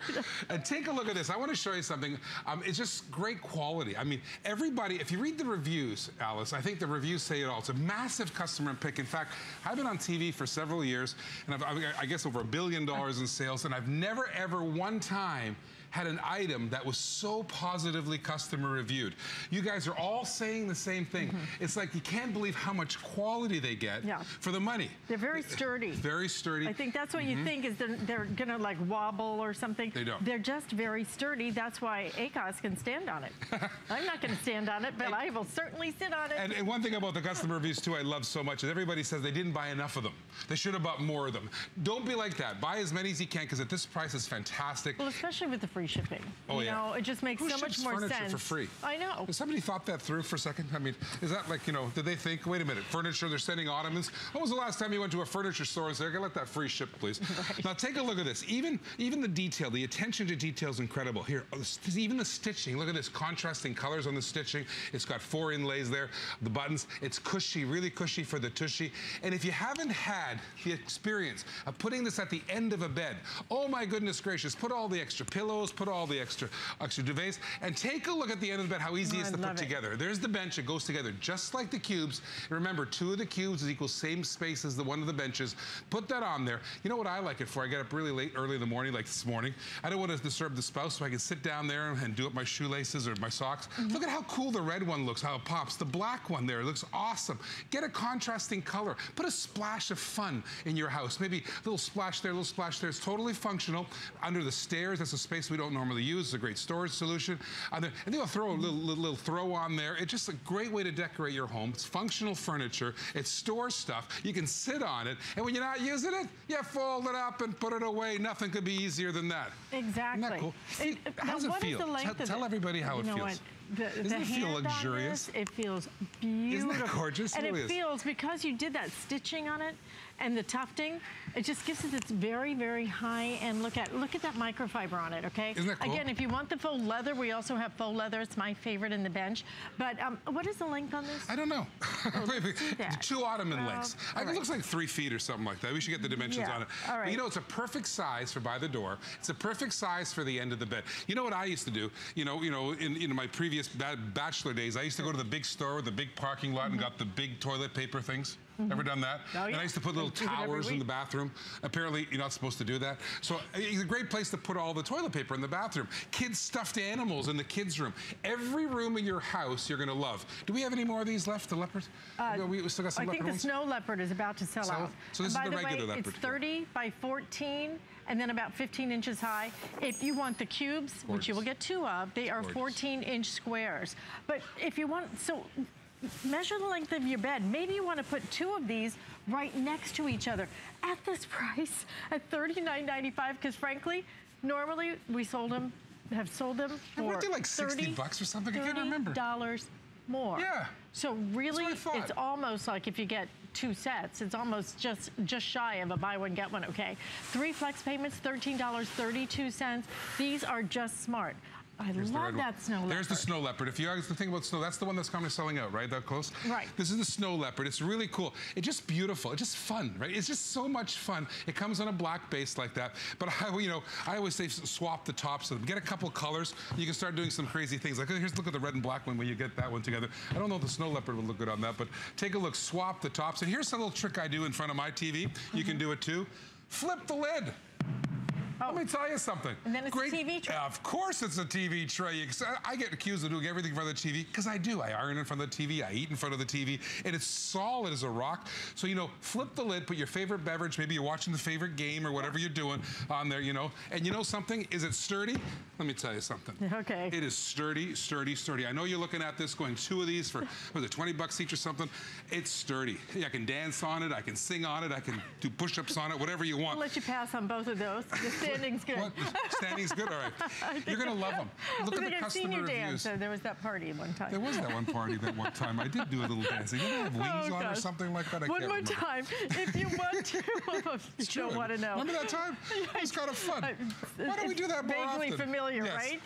And take a look at this. I want to show you something. Um, it's just great quality. I mean, everybody. If you read the reviews, Alice, I think the reviews say it all. It's a massive customer pick. In fact, I've been on TV for several years, and I've, I've I guess over a billion dollars in sales, and I've never ever one time had an item that was so positively customer reviewed. You guys are all saying the same thing. It's like you can't believe how much quality they get Mm-hmm. Yeah. for the money. They're very sturdy. Very sturdy. I think that's what you think is they're, they're gonna like wobble or something. Mm-hmm. They don't. They're just very sturdy. That's why ACOS can stand on it. I'm not gonna stand on it, but I will certainly sit on it. And, and one thing about the customer reviews too, I love so much is everybody says they didn't buy enough of them. They should have bought more of them. Don't be like that. Buy as many as you can because at this price it's fantastic. well, especially with the free shipping. Oh, you yeah. know, it just makes Who so much more furniture sense. for free? I know. Has somebody thought that through for a second? I mean, is that like, you know, did they think, wait a minute, furniture, they're sending ottomans? When was the last time you went to a furniture store and said, okay, let that free ship, please? Now take a look at this. Even, even the detail, the attention to detail is incredible. Here, oh, even the stitching, look at this contrasting colors on the stitching. It's got four inlays there, the buttons. It's cushy, really cushy for the tushy. And if you haven't had the experience of putting this at the end of a bed, oh my goodness gracious, put all the extra pillows, pillows, put all the extra extra duvets, and take a look at the end of the bed, how easy Oh, is I to put it. together. There's the bench, it goes together just like the cubes. And remember, two of the cubes is equal same space as the one of the benches. Put that on there. You know what I like it for? I get up really late, early in the morning, like this morning. I don't want to disturb the spouse, so I can sit down there and do up my shoelaces or my socks. Mm-hmm. Look at how cool the red one looks, how it pops. The black one there looks awesome. Get a contrasting color. Put a splash of fun in your house. Maybe a little splash there, a little splash there. It's totally functional. Under the stairs, that's a space we don't normally use. It's a great storage solution. And then, and then I'll throw a little, little, little throw on there. It's just a great way to decorate your home. It's functional furniture. It stores stuff. You can sit on it. And when you're not using it, you fold it up and put it away. Nothing could be easier than that. Exactly. Isn't that cool? It- How does it feel? Tell- tell everybody how you it feels. What? The, Doesn't the it feel luxurious? this, it feels beautiful. gorgeous? And It it, really is. feels because you did that stitching on it and the tufting, it just gives it this very, very high end look at. Look at that microfiber on it, okay? Isn't that cool? Again, if you want the faux leather, we also have faux leather. It's my favorite in the bench. But um, what is the length on this? I don't know. That. two ottoman Well, lengths. I- It right. looks like three feet or something like that. We should get the dimensions Yeah, on it. all But you know, it's a perfect size for by the door. It's a perfect size for the end of the bed. You know what I used to do? You know, you know, in, in my previous ba- bachelor days, I used to go to the big store with the big parking lot and mm-hmm. got the big toilet paper things. Ever done that? Oh, And I used to put little I do it every towers in the bathroom. Apparently, you're not supposed to do that. So it's a great place to put all the toilet paper in the bathroom. Kids' stuffed animals in the kids' room. Every room in your house you're going to love. Do we have any more of these left, the leopards? we we still got some Uh, I think leopard the ones? snow leopard is about to sell Sell? out. So this is By the the regular way, leopard, it's yeah. 30 by 14 and then about 15 inches high. If you want the cubes, which you will get two of, they are Gorgeous. 14 inch squares. But if you want, so measure the length of your bed. Maybe you want to put two of these right next to each other at this price at $39.95 because frankly, normally we sold them, have sold them And weren't for they like 60 30 bucks or something? I can't remember. dollars more. Yeah. So really, That's what I it's almost like if you get two sets, it's almost just just shy of a buy one get one. Okay, three flex payments, thirteen dollars thirty-two cents. These are just smart. I Here's love that snow leopard. There's the snow leopard. If you guys think about snow, that's the one that's of selling out, right? That close? Right. This is the snow leopard. It's really cool. It's just beautiful. It's just fun, right? It's just so much fun. It comes on a black base like that. But I, you know, I always say swap the tops of them. Get a couple colors. You can start doing some crazy things. Like here's look at the red and black one when you get that one together. I don't know if the snow leopard would look good on that, but take a look. Swap the tops. And here's a little trick I do in front of my TV. You can mm-hmm. do it too. Flip the lid. Let me tell you something. Oh. And then it's a TV tray. Of course it's a TV tray. I get accused of doing everything in front of the TV because I do. I iron in front of the TV, I eat in front of the TV, and it's solid as a rock. So, you know, flip the lid, put your favorite beverage, maybe you're watching the favorite game or whatever you're doing on there, you know. And you know something? Is it sturdy? Let me tell you something. Okay. It is sturdy, sturdy, sturdy. I know you're looking at this going two of these for, was it 20 bucks each or something? It's sturdy. I can dance on it, I can sing on it, I can do push ups on it, whatever you want. I'll let you pass on both of those. The standing's good. What? Standing's good? All right. You're going to love them. Look at the customer you dance. reviews. So there was that party one time. There was that one party that one time. I did do a little dancing. I have wings Oh, on or something like that? I One more remember. time, if you want to. you don't want to know. Remember that time? It was kind of fun. Uh, Why don't we do that more Vaguely often? familiar, Yes. right?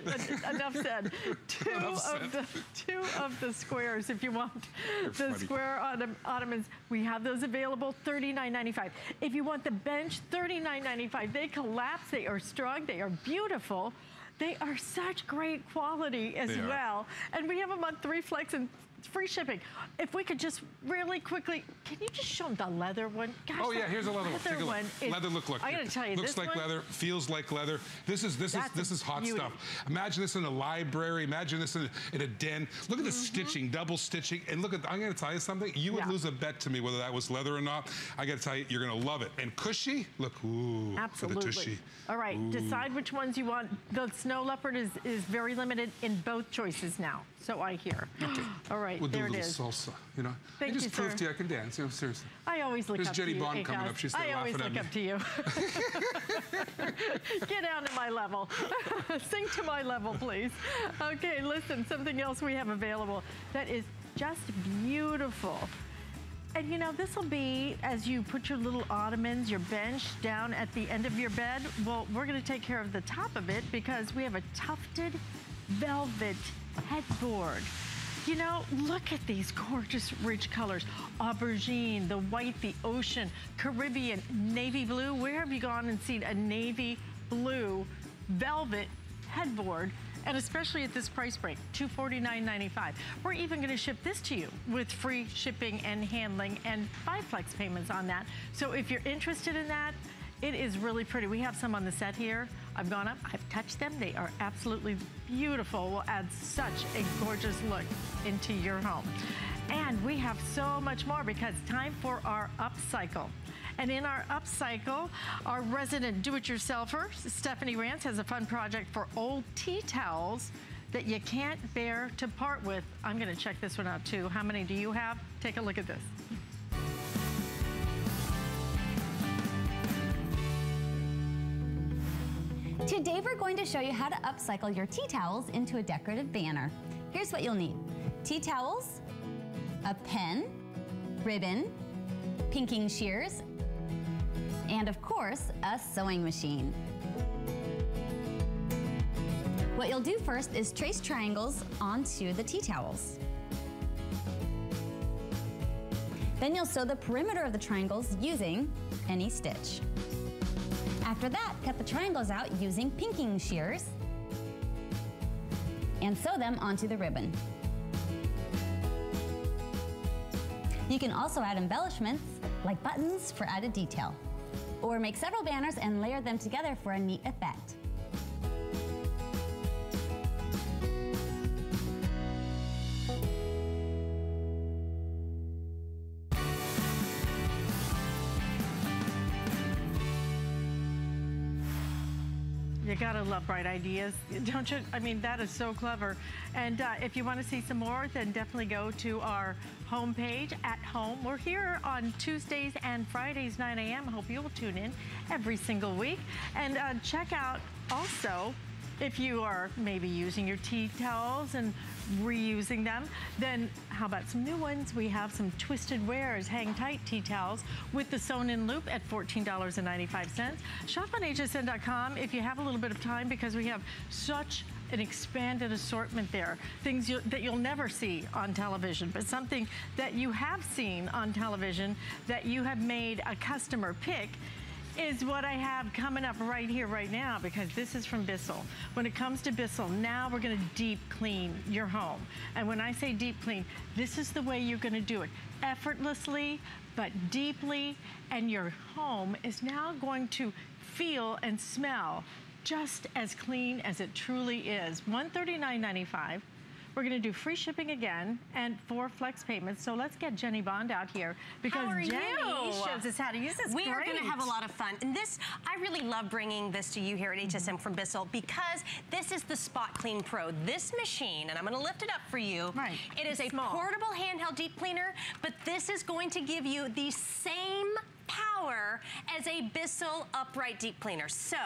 En- Enough said. Two Enough of the two of the squares, if you want the funny. square ottom- ottomans, we have those available. $39.95. If you want the bench, $39.95. They collapse. They are strong. They are beautiful. They are such great quality as They are. well. And we have them on three flex and free shipping. If we could just really quickly, can you just show them the leather one? Gosh, Oh yeah, here's a leather one. Look. one is- leather look like I gotta tell you, looks this like one, leather, feels like leather. This is this is this is hot beauty. stuff. Imagine this in a library. Imagine this in a, in a den. Look at the mm-hmm. stitching, double stitching, and look at. I'm gonna tell you something. You would. Yeah. lose a bet to me whether that was leather or not. I gotta tell you, you're gonna love it. And cushy. Look, ooh, for the Absolutely. tushy. All right, decide which ones you want. The snow leopard is, is very limited in both choices now, so I hear. All right, We'll do there a it little is. salsa. You know. Thank I just you, proved sir. to you I can dance. You know, seriously. I always look There's up Jenny to you. There's Jenny Bond coming up. She's there I always look up to you. Get down to my level. Sing to my level, please. Okay, listen, something else we have available that is just beautiful. And you know, this will be as you put your little ottomans, your bench down at the end of your bed. Well, we're going to take care of the top of it because we have a tufted velvet headboard. You know, look at these gorgeous rich colors. Aubergine, the white, the ocean, Caribbean, navy blue. Where have you gone and seen a navy blue velvet headboard and especially at this price break, $249.95. We're even going to ship this to you with free shipping and handling and five flex payments on that. So if you're interested in that, it is really pretty. We have some on the set here. I've gone up, I've touched them. They are absolutely beautiful. Will add such a gorgeous look into your home. And we have so much more because time for our upcycle. And in our upcycle, our resident do-it-yourselfer, Stephanie Rance, has a fun project for old tea towels that you can't bear to part with. I'm gonna check this one out too. How many do you have? Take a look at this. Today we're going to show you how to upcycle your tea towels into a decorative banner. Here's what you'll need. Tea towels, a pen, ribbon, pinking shears, and of course, a sewing machine. What you'll do first is trace triangles onto the tea towels. Then you'll sew the perimeter of the triangles using any stitch. After that, cut the triangles out using pinking shears and sew them onto the ribbon. You can also add embellishments like buttons for added detail or make several banners and layer them together for a neat effect. Gotta love bright ideas, don't you? I mean, that is so clever. And uh, if you want to see some more, then definitely go to our homepage at home. We're here on Tuesdays and Fridays, 9 a.m. I hope you'll tune in every single week. And uh, check out also if you are maybe using your tea towels and reusing them, then how about some new ones? We have some Twisted Wears Hang Tight tea towels with the sewn in loop at $14.95. Shop on hsn.com if you have a little bit of time because we have such an expanded assortment there. Things you, that you'll never see on television, but something that you have seen on television that you have made a customer pick is what I have coming up right here, right now, because this is from Bissell. When it comes to Bissell, now we're gonna deep clean your home. And when I say deep clean, this is the way you're gonna do it. Effortlessly, but deeply, and your home is now going to feel and smell just as clean as it truly is. $139.95. We're going to do free shipping again and four flex payments. So let's get Jenny Bond out here because Jenny you? shows us how to use this. We are going to have a lot of fun. And this, I really love bringing this to you here at mm-hmm. HSN from Bissell because this is the Spot Clean Pro. This machine, and I'm going to lift it up for you. Right. It is It's a small. portable handheld deep cleaner, but this is going to give you the same power as a Bissell upright deep cleaner. So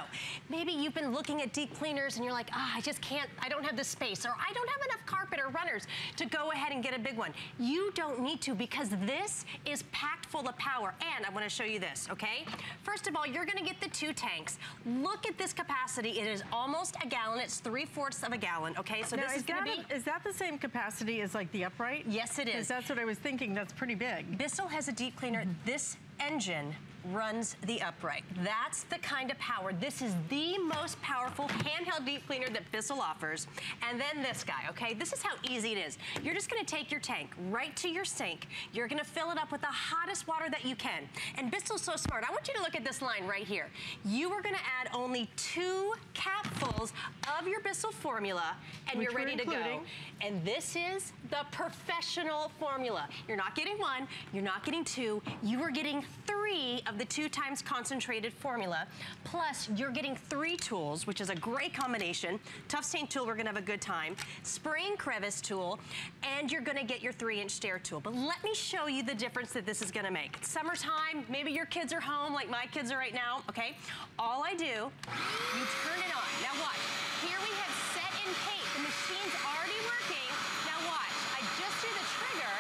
maybe you've been looking at deep cleaners and you're like, ah, I just can't, I don't have the space or I don't have enough carpet or runners to go ahead and get a big one. You don't need to because this is packed full of power. And I wanna show you this, okay? First of all, you're gonna get the two tanks. Look at this capacity. It is almost a gallon. It's three fourths of a gallon, okay? So Now, this is, is gonna be, a- is that the same capacity as like the upright? Yes, it is. that's what I was thinking. That's pretty big. Bissell has a deep cleaner. This engine runs the upright. That's the kind of power. This is the most powerful handheld deep cleaner that Bissell offers. And then this guy, okay? This is how easy it is. You're just gonna take your tank right to your sink. You're gonna fill it up with the hottest water that you can. And Bissell's so smart. I want you to look at this line right here. You are gonna add only two capfuls of your Bissell formula and Which you're ready to go. And this is the professional formula. You're not getting one, you're not getting two, you are getting three of the two times concentrated formula. Plus, you're getting three tools, which is a great combination. Tough stain tool, we're gonna have a good time. Spraying crevice tool, and you're gonna get your three inch stair tool. But let me show you the difference that this is gonna make. It's summertime, maybe your kids are home like my kids are right now, okay? All I do, you turn it on. Now watch, here we have set and paint. The machine's already working. Now watch, I just do the trigger,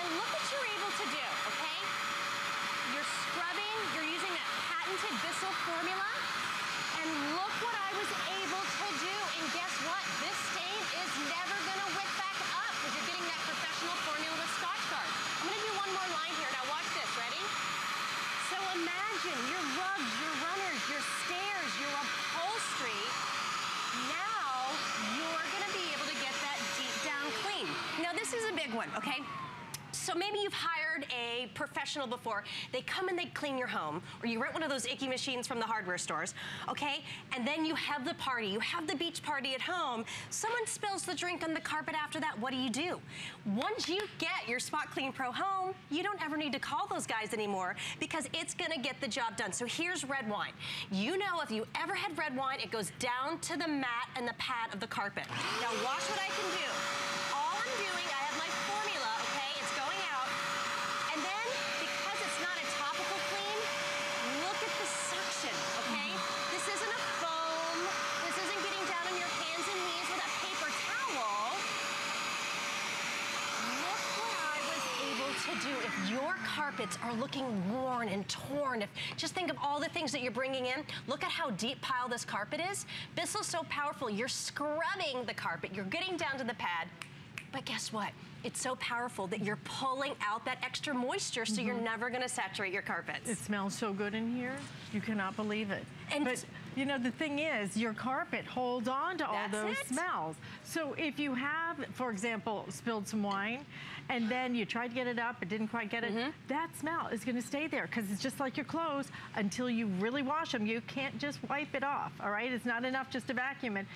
and look what you're able to do, scrubbing, you're using that patented Bissell formula. And look what I was able to do. And guess what? This stain is never gonna wick back up because you're getting that professional formula with Scotch I'm gonna do one more line here. Now watch this, ready? So imagine your rugs, your runners, your stairs, your upholstery. Now you're gonna be able to get that deep down clean. Now this is a big one, okay? So maybe you've hired a professional before. They come and they clean your home, or you rent one of those icky machines from the hardware stores, okay? And then you have the party, you have the beach party at home. Someone spills the drink on the carpet after that, what do you do? Once you get your Spot Clean Pro home, you don't ever need to call those guys anymore because it's gonna get the job done. So here's red wine. You know if you ever had red wine, it goes down to the mat and the pad of the carpet. Now watch what I can do. All I'm doing, I have my formula, okay? It's going out. And then, because it's not a topical clean, look at the suction, okay? This isn't a foam. This isn't getting down on your hands and knees with a paper towel. Look what I was able to do. If your carpets are looking worn and torn, if just think of all the things that you're bringing in, look at how deep pile this carpet is. Bissell's so powerful. You're scrubbing the carpet. You're getting down to the pad. But guess what? It's so powerful that you're pulling out that extra moisture so you're mm-hmm. never gonna saturate your carpets. It smells so good in here. You cannot believe it. And- but you know the thing is, your carpet holds on to all those it. smells. So if you have, for example, spilled some wine, and then you tried to get it up, but didn't quite get it, Mm-hmm. that smell is going to stay there because it's just like your clothes. Until you really wash them, you can't just wipe it off. All right, it's not enough just to vacuum it.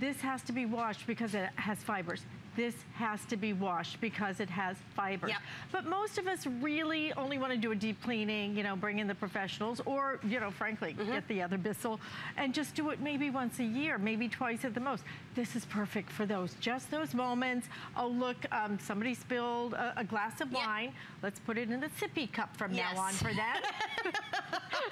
This has to be washed because it has fibers. This has to be washed because it has fibers. Yep. But most of us really only want to do a deep cleaning, you know, bring in the professionals, or, you know, frankly, Mm-hmm. get the other Bissell and just do it maybe once a year, maybe twice at the most. This is perfect for those, just those moments. Oh, look, um, somebody spilled a, a glass of Yep. wine. Let's put it in the sippy cup from Yes. now on for that.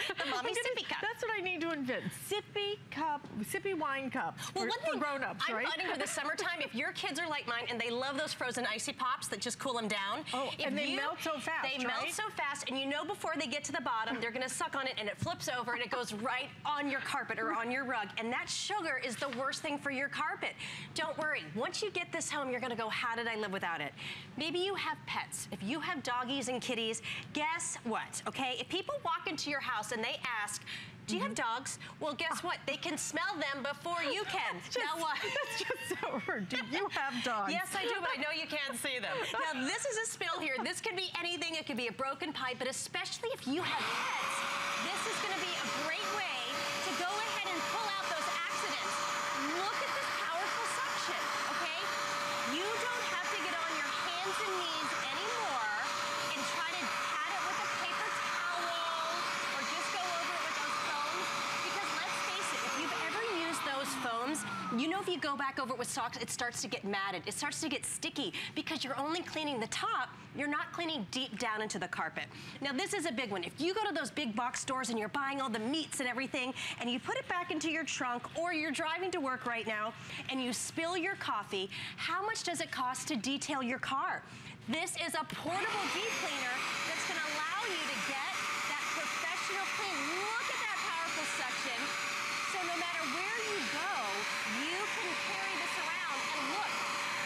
the mommy gonna- sippy cup. That's what I need to invent. Sippy cup, sippy wine cup Well, for, one for grown-ups, I'm right? finding for the summertime, if your kids are like mine and they love those frozen icy pops that just cool them down. Oh, if and they melt so fast, They melt so fast, and you know before they get to the bottom, they're gonna suck on it and it flips over and it goes right on your carpet or on your rug. And that sugar is the worst thing for your carpet. Don't worry. Once you get this home, you're gonna go, how did I live without it? Maybe you have pets. If you have doggies and kitties, guess what? Okay, if people walk into your house and they ask, do you have Mm-hmm. dogs? Well, guess what? They can smell them before you can. Just- now what? That's just so rude. Do you have dogs? Yes, I do, but I know you can't see them. Now, this is a spill here. This could be anything. It could be a broken pipe, but especially if you have pets, this is going to be a great way to go ahead and pull out those accidents. Look at this powerful suction, okay? You don't have to get on your hands and knees anymore and try to pat it with a paper towel or just go over it with those foams. Because let's face it, if you've ever used those foams, you know if you go back over it with socks, it starts to get matted. It starts to get sticky because you're only cleaning the top. You're not cleaning deep down into the carpet. Now this is a big one. If you go to those big box stores and you're buying all the meats and everything and you put it back into your trunk or you're driving to work right now and you spill your coffee, how much does it cost to detail your car? This is a portable deep cleaner that's gonna allow you to get that professional clean. Look at that powerful suction. So no matter where you go, you can carry this around and look,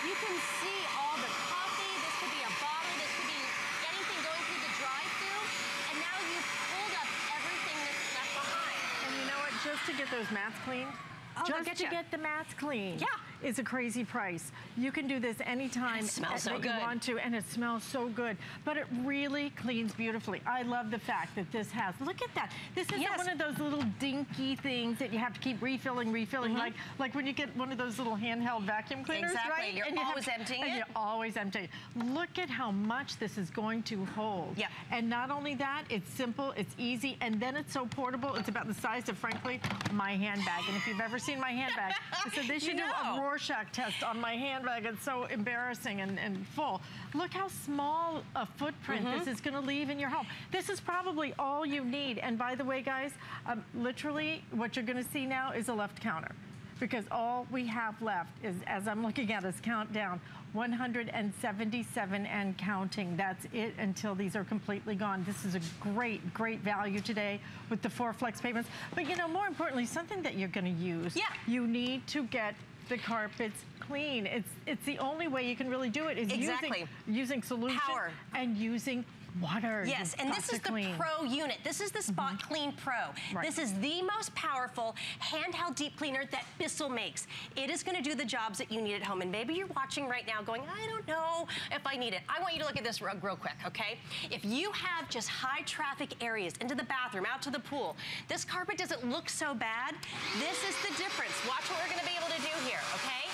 you can see all the coffee. This could be a bottle. This could be anything going through the drive-through. And now you've pulled up everything that's left behind. And you know what? Just to get those mats cleaned, Oh, just get to get the mats cleaned. Yeah. Is a crazy price. You can do this anytime And that so you good. want to, and it smells so good. But it really cleans beautifully. I love the fact that this has. Look at that. This isn't Yes. one of those little dinky things that you have to keep refilling, refilling, mm-hmm. like like when you get one of those little handheld vacuum cleaners. Exactly. right? You're you have always to- emptying and it. You're always emptying. Look at how much this is going to hold. Yeah. And not only that, it's simple, it's easy, and then it's so portable. It's about the size of, frankly, my handbag. And if you've ever seen my handbag, said they should do know. a Rorschach test on my handbag. It's so embarrassing and, and full. Look how small a footprint Mm-hmm. this is going to leave in your home. This is probably all you need. And by the way, guys, um, literally what you're going to see now is a left counter. Because all we have left is, as I'm looking at us countdown, 177 and counting. That's it until these are completely gone. This is a great, great value today with the four flex payments. But you know, more importantly, something that you're going to use. Yeah. You need to get the carpets clean. It's it's the only way you can really do it is Exactly. using using solution Power. and using water. Yes, and this is the clean. Mm-hmm. Pro unit. This is the Spot Clean Pro. Right. This is the most powerful handheld deep cleaner that Bissell makes. It is going to do the jobs that you need at home. And maybe you're watching right now going, I don't know if I need it. I want you to look at this rug real quick, okay? If you have just high traffic areas, into the bathroom, out to the pool, this carpet doesn't look so bad. This is the difference. Watch what we're going to be able to do here, okay?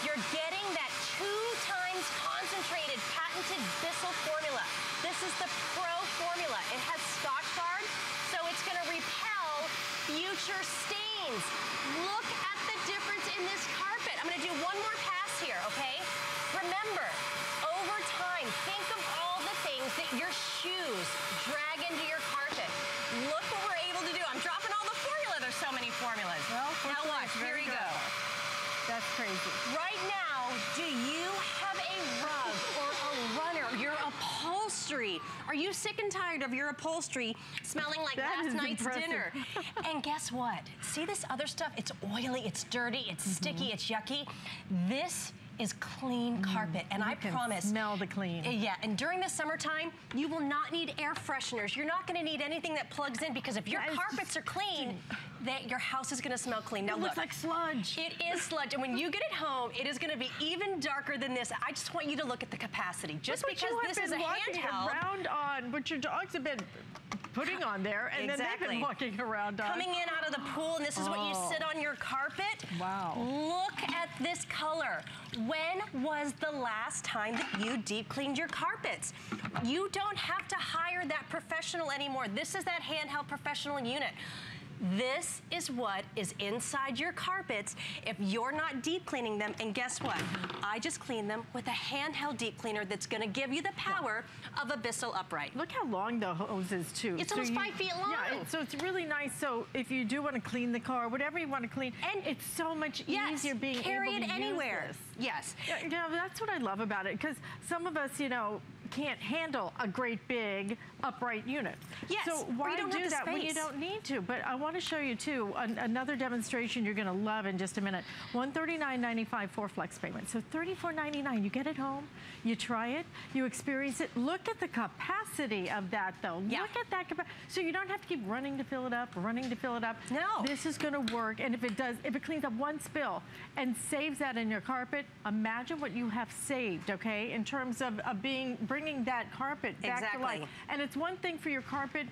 You're getting that two times concentrated patented Bissell formula. This is the Pro formula. It has Scotchgard, so it's gonna repel future stains. Look at the difference in this carpet. I'm gonna do one more pass here, okay? Remember, over time, think of all the things that your shoes drag into your carpet. Look what we're able to do. I'm dropping all the formula. There's so many formulas. Well, now watch, here we go. That's crazy. Right now, do you have a rug or a runner, your upholstery? Are you sick and tired of your upholstery smelling like That last night's impressive. dinner? and guess what? See this other stuff? It's oily, it's dirty, it's Mm-hmm. sticky, it's yucky. This is clean carpet, and I Mm, can promise. smell the clean. Yeah, and during the summertime, you will not need air fresheners. You're not gonna need anything that plugs in because if your That carpets are clean, that your house is gonna smell clean. Now It looks look, like sludge. it is sludge, and when you get it home, it is going to be even darker than this. I just want you to look at the capacity. Just Look because you this is a handheld, around on, what your dogs have been putting on there, and then they've been walking around on. coming in out of the pool, and this is what you Oh. sit on your carpet. Wow. Look at this color. When was the last time that you deep cleaned your carpets? You don't have to hire that professional anymore. This is that handheld professional unit. This is what is inside your carpets if you're not deep cleaning them. And guess what? I just cleaned them with a handheld deep cleaner that's gonna give you the power of a Bissell upright. Look how long the hose is too. It's almost five feet long. Yeah, so it's really nice. So if you do want to clean the car, whatever you want to clean, And- it's so much Yes, easier being carry able it anywhere. Yes. Yeah, you know, that's what I love about it because some of us, you know, can't handle a great big upright unit. Yes, So why don't do that when you don't need to? But I want to show you too an, another demonstration you're going to love in just a minute. One thirty nine ninety five for flex payment. So thirty four ninety nine. You get it home, you try it, you experience it. Look at the capacity of that though. Yeah. Look at that capacity. So you don't have to keep running to fill it up, running to fill it up. No. This is going to work. And if it does, if it cleans up one spill and saves that in your carpet, imagine what you have saved, okay, in terms of, of being bringing that carpet back Exactly. to life. And it's one thing for your carpet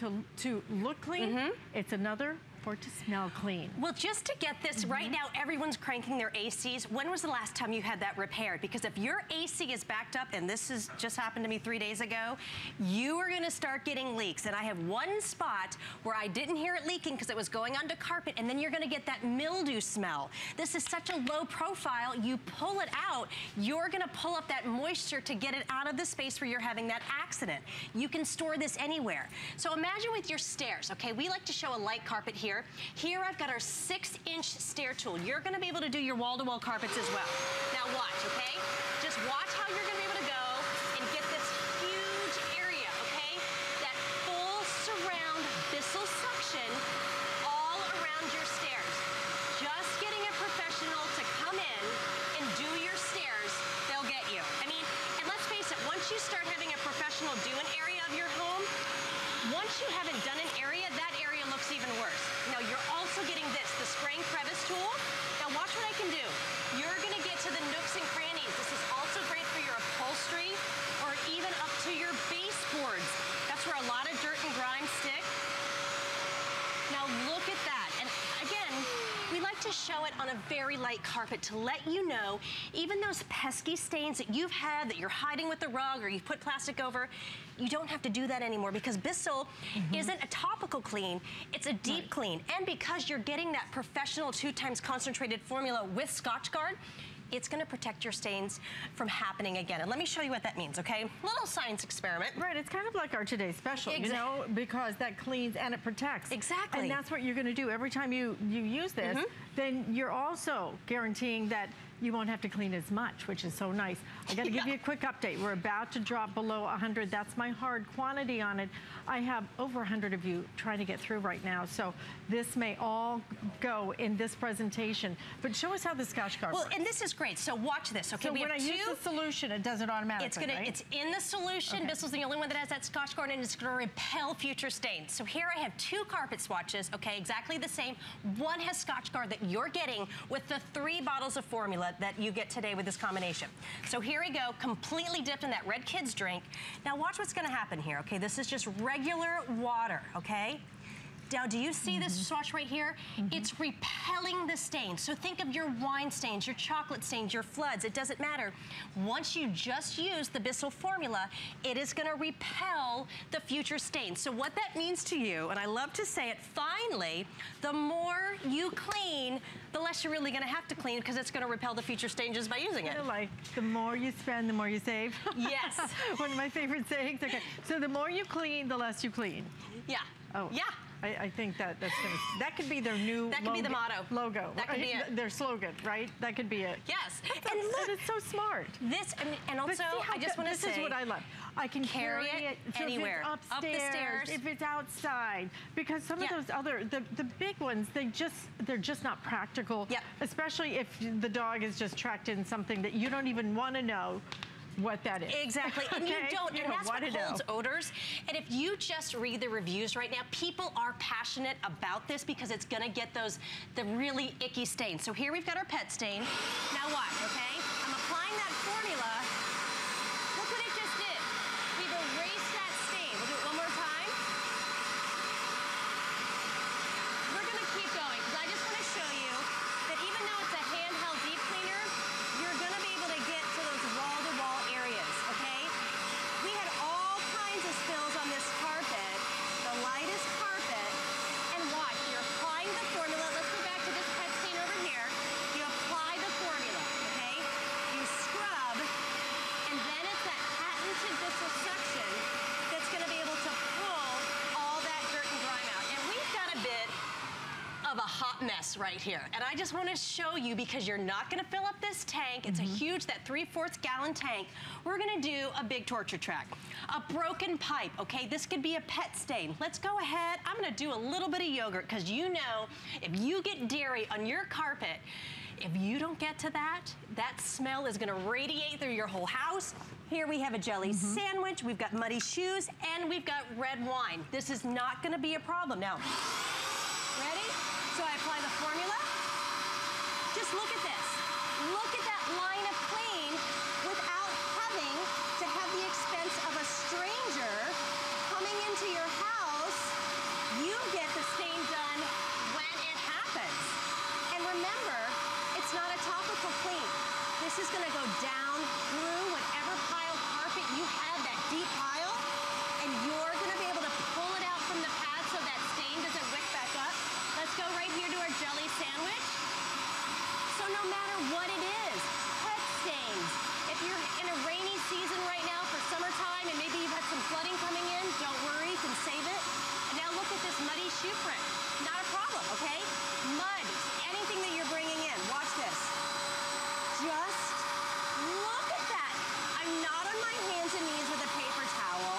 to, to look clean, Mm-hmm. it's another for it to smell clean. Well, just to get this, right mm-hmm. now everyone's cranking their ACs. When was the last time you had that repaired? Because if your AC is backed up, and this has just happened to me three days ago, you are gonna start getting leaks. And I have one spot where I didn't hear it leaking because it was going onto carpet, and then you're gonna get that mildew smell. This is such a low profile, you pull it out, you're gonna pull up that moisture to get it out of the space where you're having that accident. You can store this anywhere. So imagine with your stairs, okay? We like to show a light carpet here. Here I've got our six inch stair tool. You're gonna be able to do your wall to wall carpets as well. Now watch, okay? Just watch how you're gonna be able to go and get this huge area, okay? That full surround Bissell suction all around your stairs. Just getting a professional to come in and do your stairs, they'll get you. I mean, and let's face it, once you start having a professional do an area of your home, once you haven't done an area, that area looks even worse. Now you're also getting this, the spraying crevice tool. Now watch what I can do. You're gonna get to the nooks and crannies. This is also great for your upholstery or even up to your baseboards. That's where a lot of dirt and grime stick. Now look at that. And again, we like to show it on a very light carpet to let you know, even those pesky stains that you've had that you're hiding with the rug or you've put plastic over, you don't have to do that anymore because Bissell mm-hmm. isn't a topical clean, it's a deep clean. And because you're getting that professional two times concentrated formula with Scotchgard, it's gonna protect your stains from happening again. And let me show you what that means, okay? Little science experiment. Right, it's kind of like our today's special, you know, because that cleans and it protects. Exactly. And that's what you're going to do every time you you use this. Mm-hmm. Then you're also guaranteeing that you won't have to clean as much, which is so nice. I got to give you a quick update. We're about to drop below 100. That's my hard quantity on it. I have over 100 of you trying to get through right now, so this may all go in this presentation. But show us how the Scotchgard Well, works. and this is great. So watch this. Okay, so we when I two. use the solution, it does it automatically, It's gonna, right? it's in the solution. Okay. Bissell's the only one that has that Scotchgard, and it's gonna repel future stains. So here I have two carpet swatches, okay, exactly the same. One has Scotchgard that you're getting with the three bottles of formula that you get today with this combination. So here we go, completely dipped in that Red Kids drink. Now watch what's gonna happen here, okay? This is just regular water, okay? Now, do you see this mm-hmm. swatch right here? Mm-hmm. It's repelling the stains. So think of your wine stains, your chocolate stains, your floods. It doesn't matter. Once you just use the Bissell formula, it is going to repel the future stains. So what that means to you, and I love to say it, finally, the more you clean, the less you're really going to have to clean because it's going to repel the future stains just by using it. Like the more you spend, the more you save. Yes. One of my favorite sayings. Okay, so the more you clean, the less you clean. Yeah. Oh. Yeah. I, I think that that's gonna, that could be their new That could be the motto. Logo. That could be it. Their slogan, right? That could be it. Yes. And look, it's so smart. this, and, and also, I just want to say. This is what I love. I can Carry carry, it so anywhere. If Up it's the upstairs, stairs. if it's outside, because some Yeah. of those other the, the big ones, they just they're just not practical. Yep. Especially if the dog is just tracked in something that you don't even want to know what that is. Exactly, and you don't, You and that's what know. holds odors. And if you just read the reviews right now, people are passionate about this because it's gonna get those, the really icky stains. So here we've got our pet stain. Now watch, okay? I'm applying that formula. Look what it just did. We've erased that stain. We'll do it one more time. We're gonna keep going because I just want to show you that even though it's a handheld deep cleaner, you're gonna be able to get to those wall-to-wall areas, okay? We had all kinds of spills on this carpet, the lightest carpet, and watch, you're applying the formula. Let's go back to this pet stain over here. You apply the formula, okay? You scrub, and then it's that patented Bissell suction that's gonna be able to pull all that dirt and grime out. And we've got a bit of a hot mess right here. And I just want to show you because you're not going to fill up this tank. It's a mm-hmm. huge, that three-fourths gallon tank. We're going to do a big torture track. A broken pipe, okay? This could be a pet stain. Let's go ahead. I'm going to do a little bit of yogurt because you know if you get dairy on your carpet, if you don't get to that, that smell is gonna radiate through your whole house. Here we have a jelly mm-hmm. sandwich, we've got muddy shoes, and we've got red wine. This is not gonna be a problem. Now, ready? So I apply the formula. Just look at this. Look at that line of clean without having to have the expense of a stranger coming into your house. You get the stain done when it happens. And remember, it's not a topical clean. This is gonna go down through whatever pile carpet you have, that deep pile, and you're gonna be able to pull it out from the pad so that stain doesn't wick back up. Let's go right here to our jelly sandwich. So no matter what it is, pet stains. If you're in a rainy season right now for summertime and maybe you've had some flooding coming in, don't worry, you can save it. And now look at this muddy shoe print. Not a problem, okay? Mud, anything that you're bringing in. Watch this. Just look at that. I'm not on my hands and knees with a paper towel.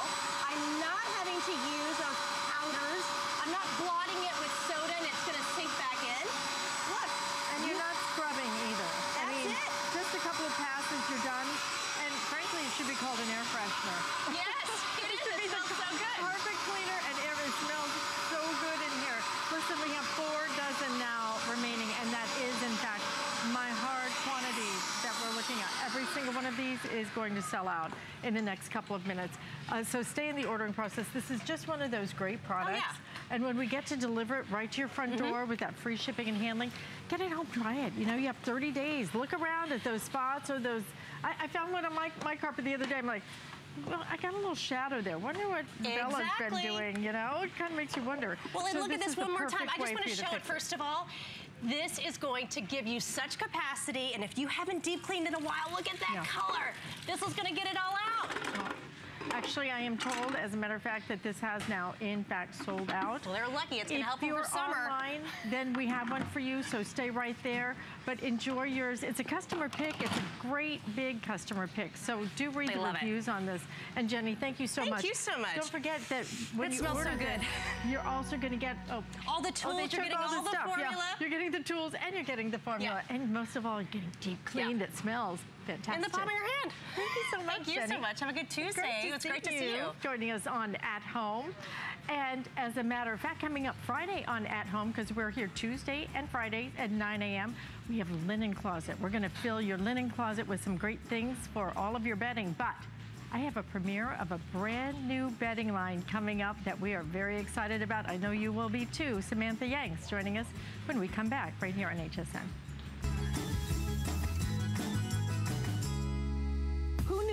I'm not having to use those powders. I'm not blotting it with soda and it's gonna sink back in. Look, And you're not scrubbing either. I That's mean, it. just a couple of passes, you're done. And frankly, it should be called an air freshener. Yes, it is. should It be the smells so good. Carpet cleaner and air. It smells so good in here. Listen, we have four dozen now remaining, and that is, in fact, my hard quantity that we're looking at. Every single one of these is going to sell out in the next couple of minutes. Uh, so stay in the ordering process. This is just one of those great products. Oh, yeah. And when we get to deliver it right to your front door with that free shipping and handling, get it home, try it. You know, you have 30 days. Look around at those spots or those. I, I found one on my, my carpet the other day. I'm like, well, I got a little shadow there. Wonder what Bella's been doing, you know? It kind of makes you wonder. Well, and So look at this this one more time. I just want to show it fix first of all. This is going to give you such capacity, and if you haven't deep cleaned in a while, look at that Yeah. color. This is going to get it all out. Actually, I am told, as a matter of fact, that this has now, in fact, sold out. Well, they're lucky. It's going to If help them you're for summer. online, then we have one for you, so stay right there. But enjoy yours. It's a customer pick. It's a great big customer pick. So do read I the love it. reviews on this. And Jenny, thank you so Thank much. Thank you so much. Don't forget that when It you smells so order good. this, you're also going to get oh, All the tools. oh, they tools, you're getting all the stuff. Yeah, you're getting the tools and you're getting the formula, Yeah. and most of all, you're getting deep clean Yeah. that smells fantastic. In the palm of your hand. Thank you so much. Thank you Jenny. so much. Have a good Tuesday. Great to it's see great to see you. Joining us on At Home. And as a matter of fact, coming up Friday on At Home, because we're here Tuesday and Friday at 9 a.m., we have linen closet. We're going to fill your linen closet with some great things for all of your bedding. But I have a premiere of a brand new bedding line coming up that we are very excited about. I know you will be too. Samantha Yanks joining us when we come back right here on HSN.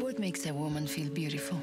What makes a woman feel beautiful?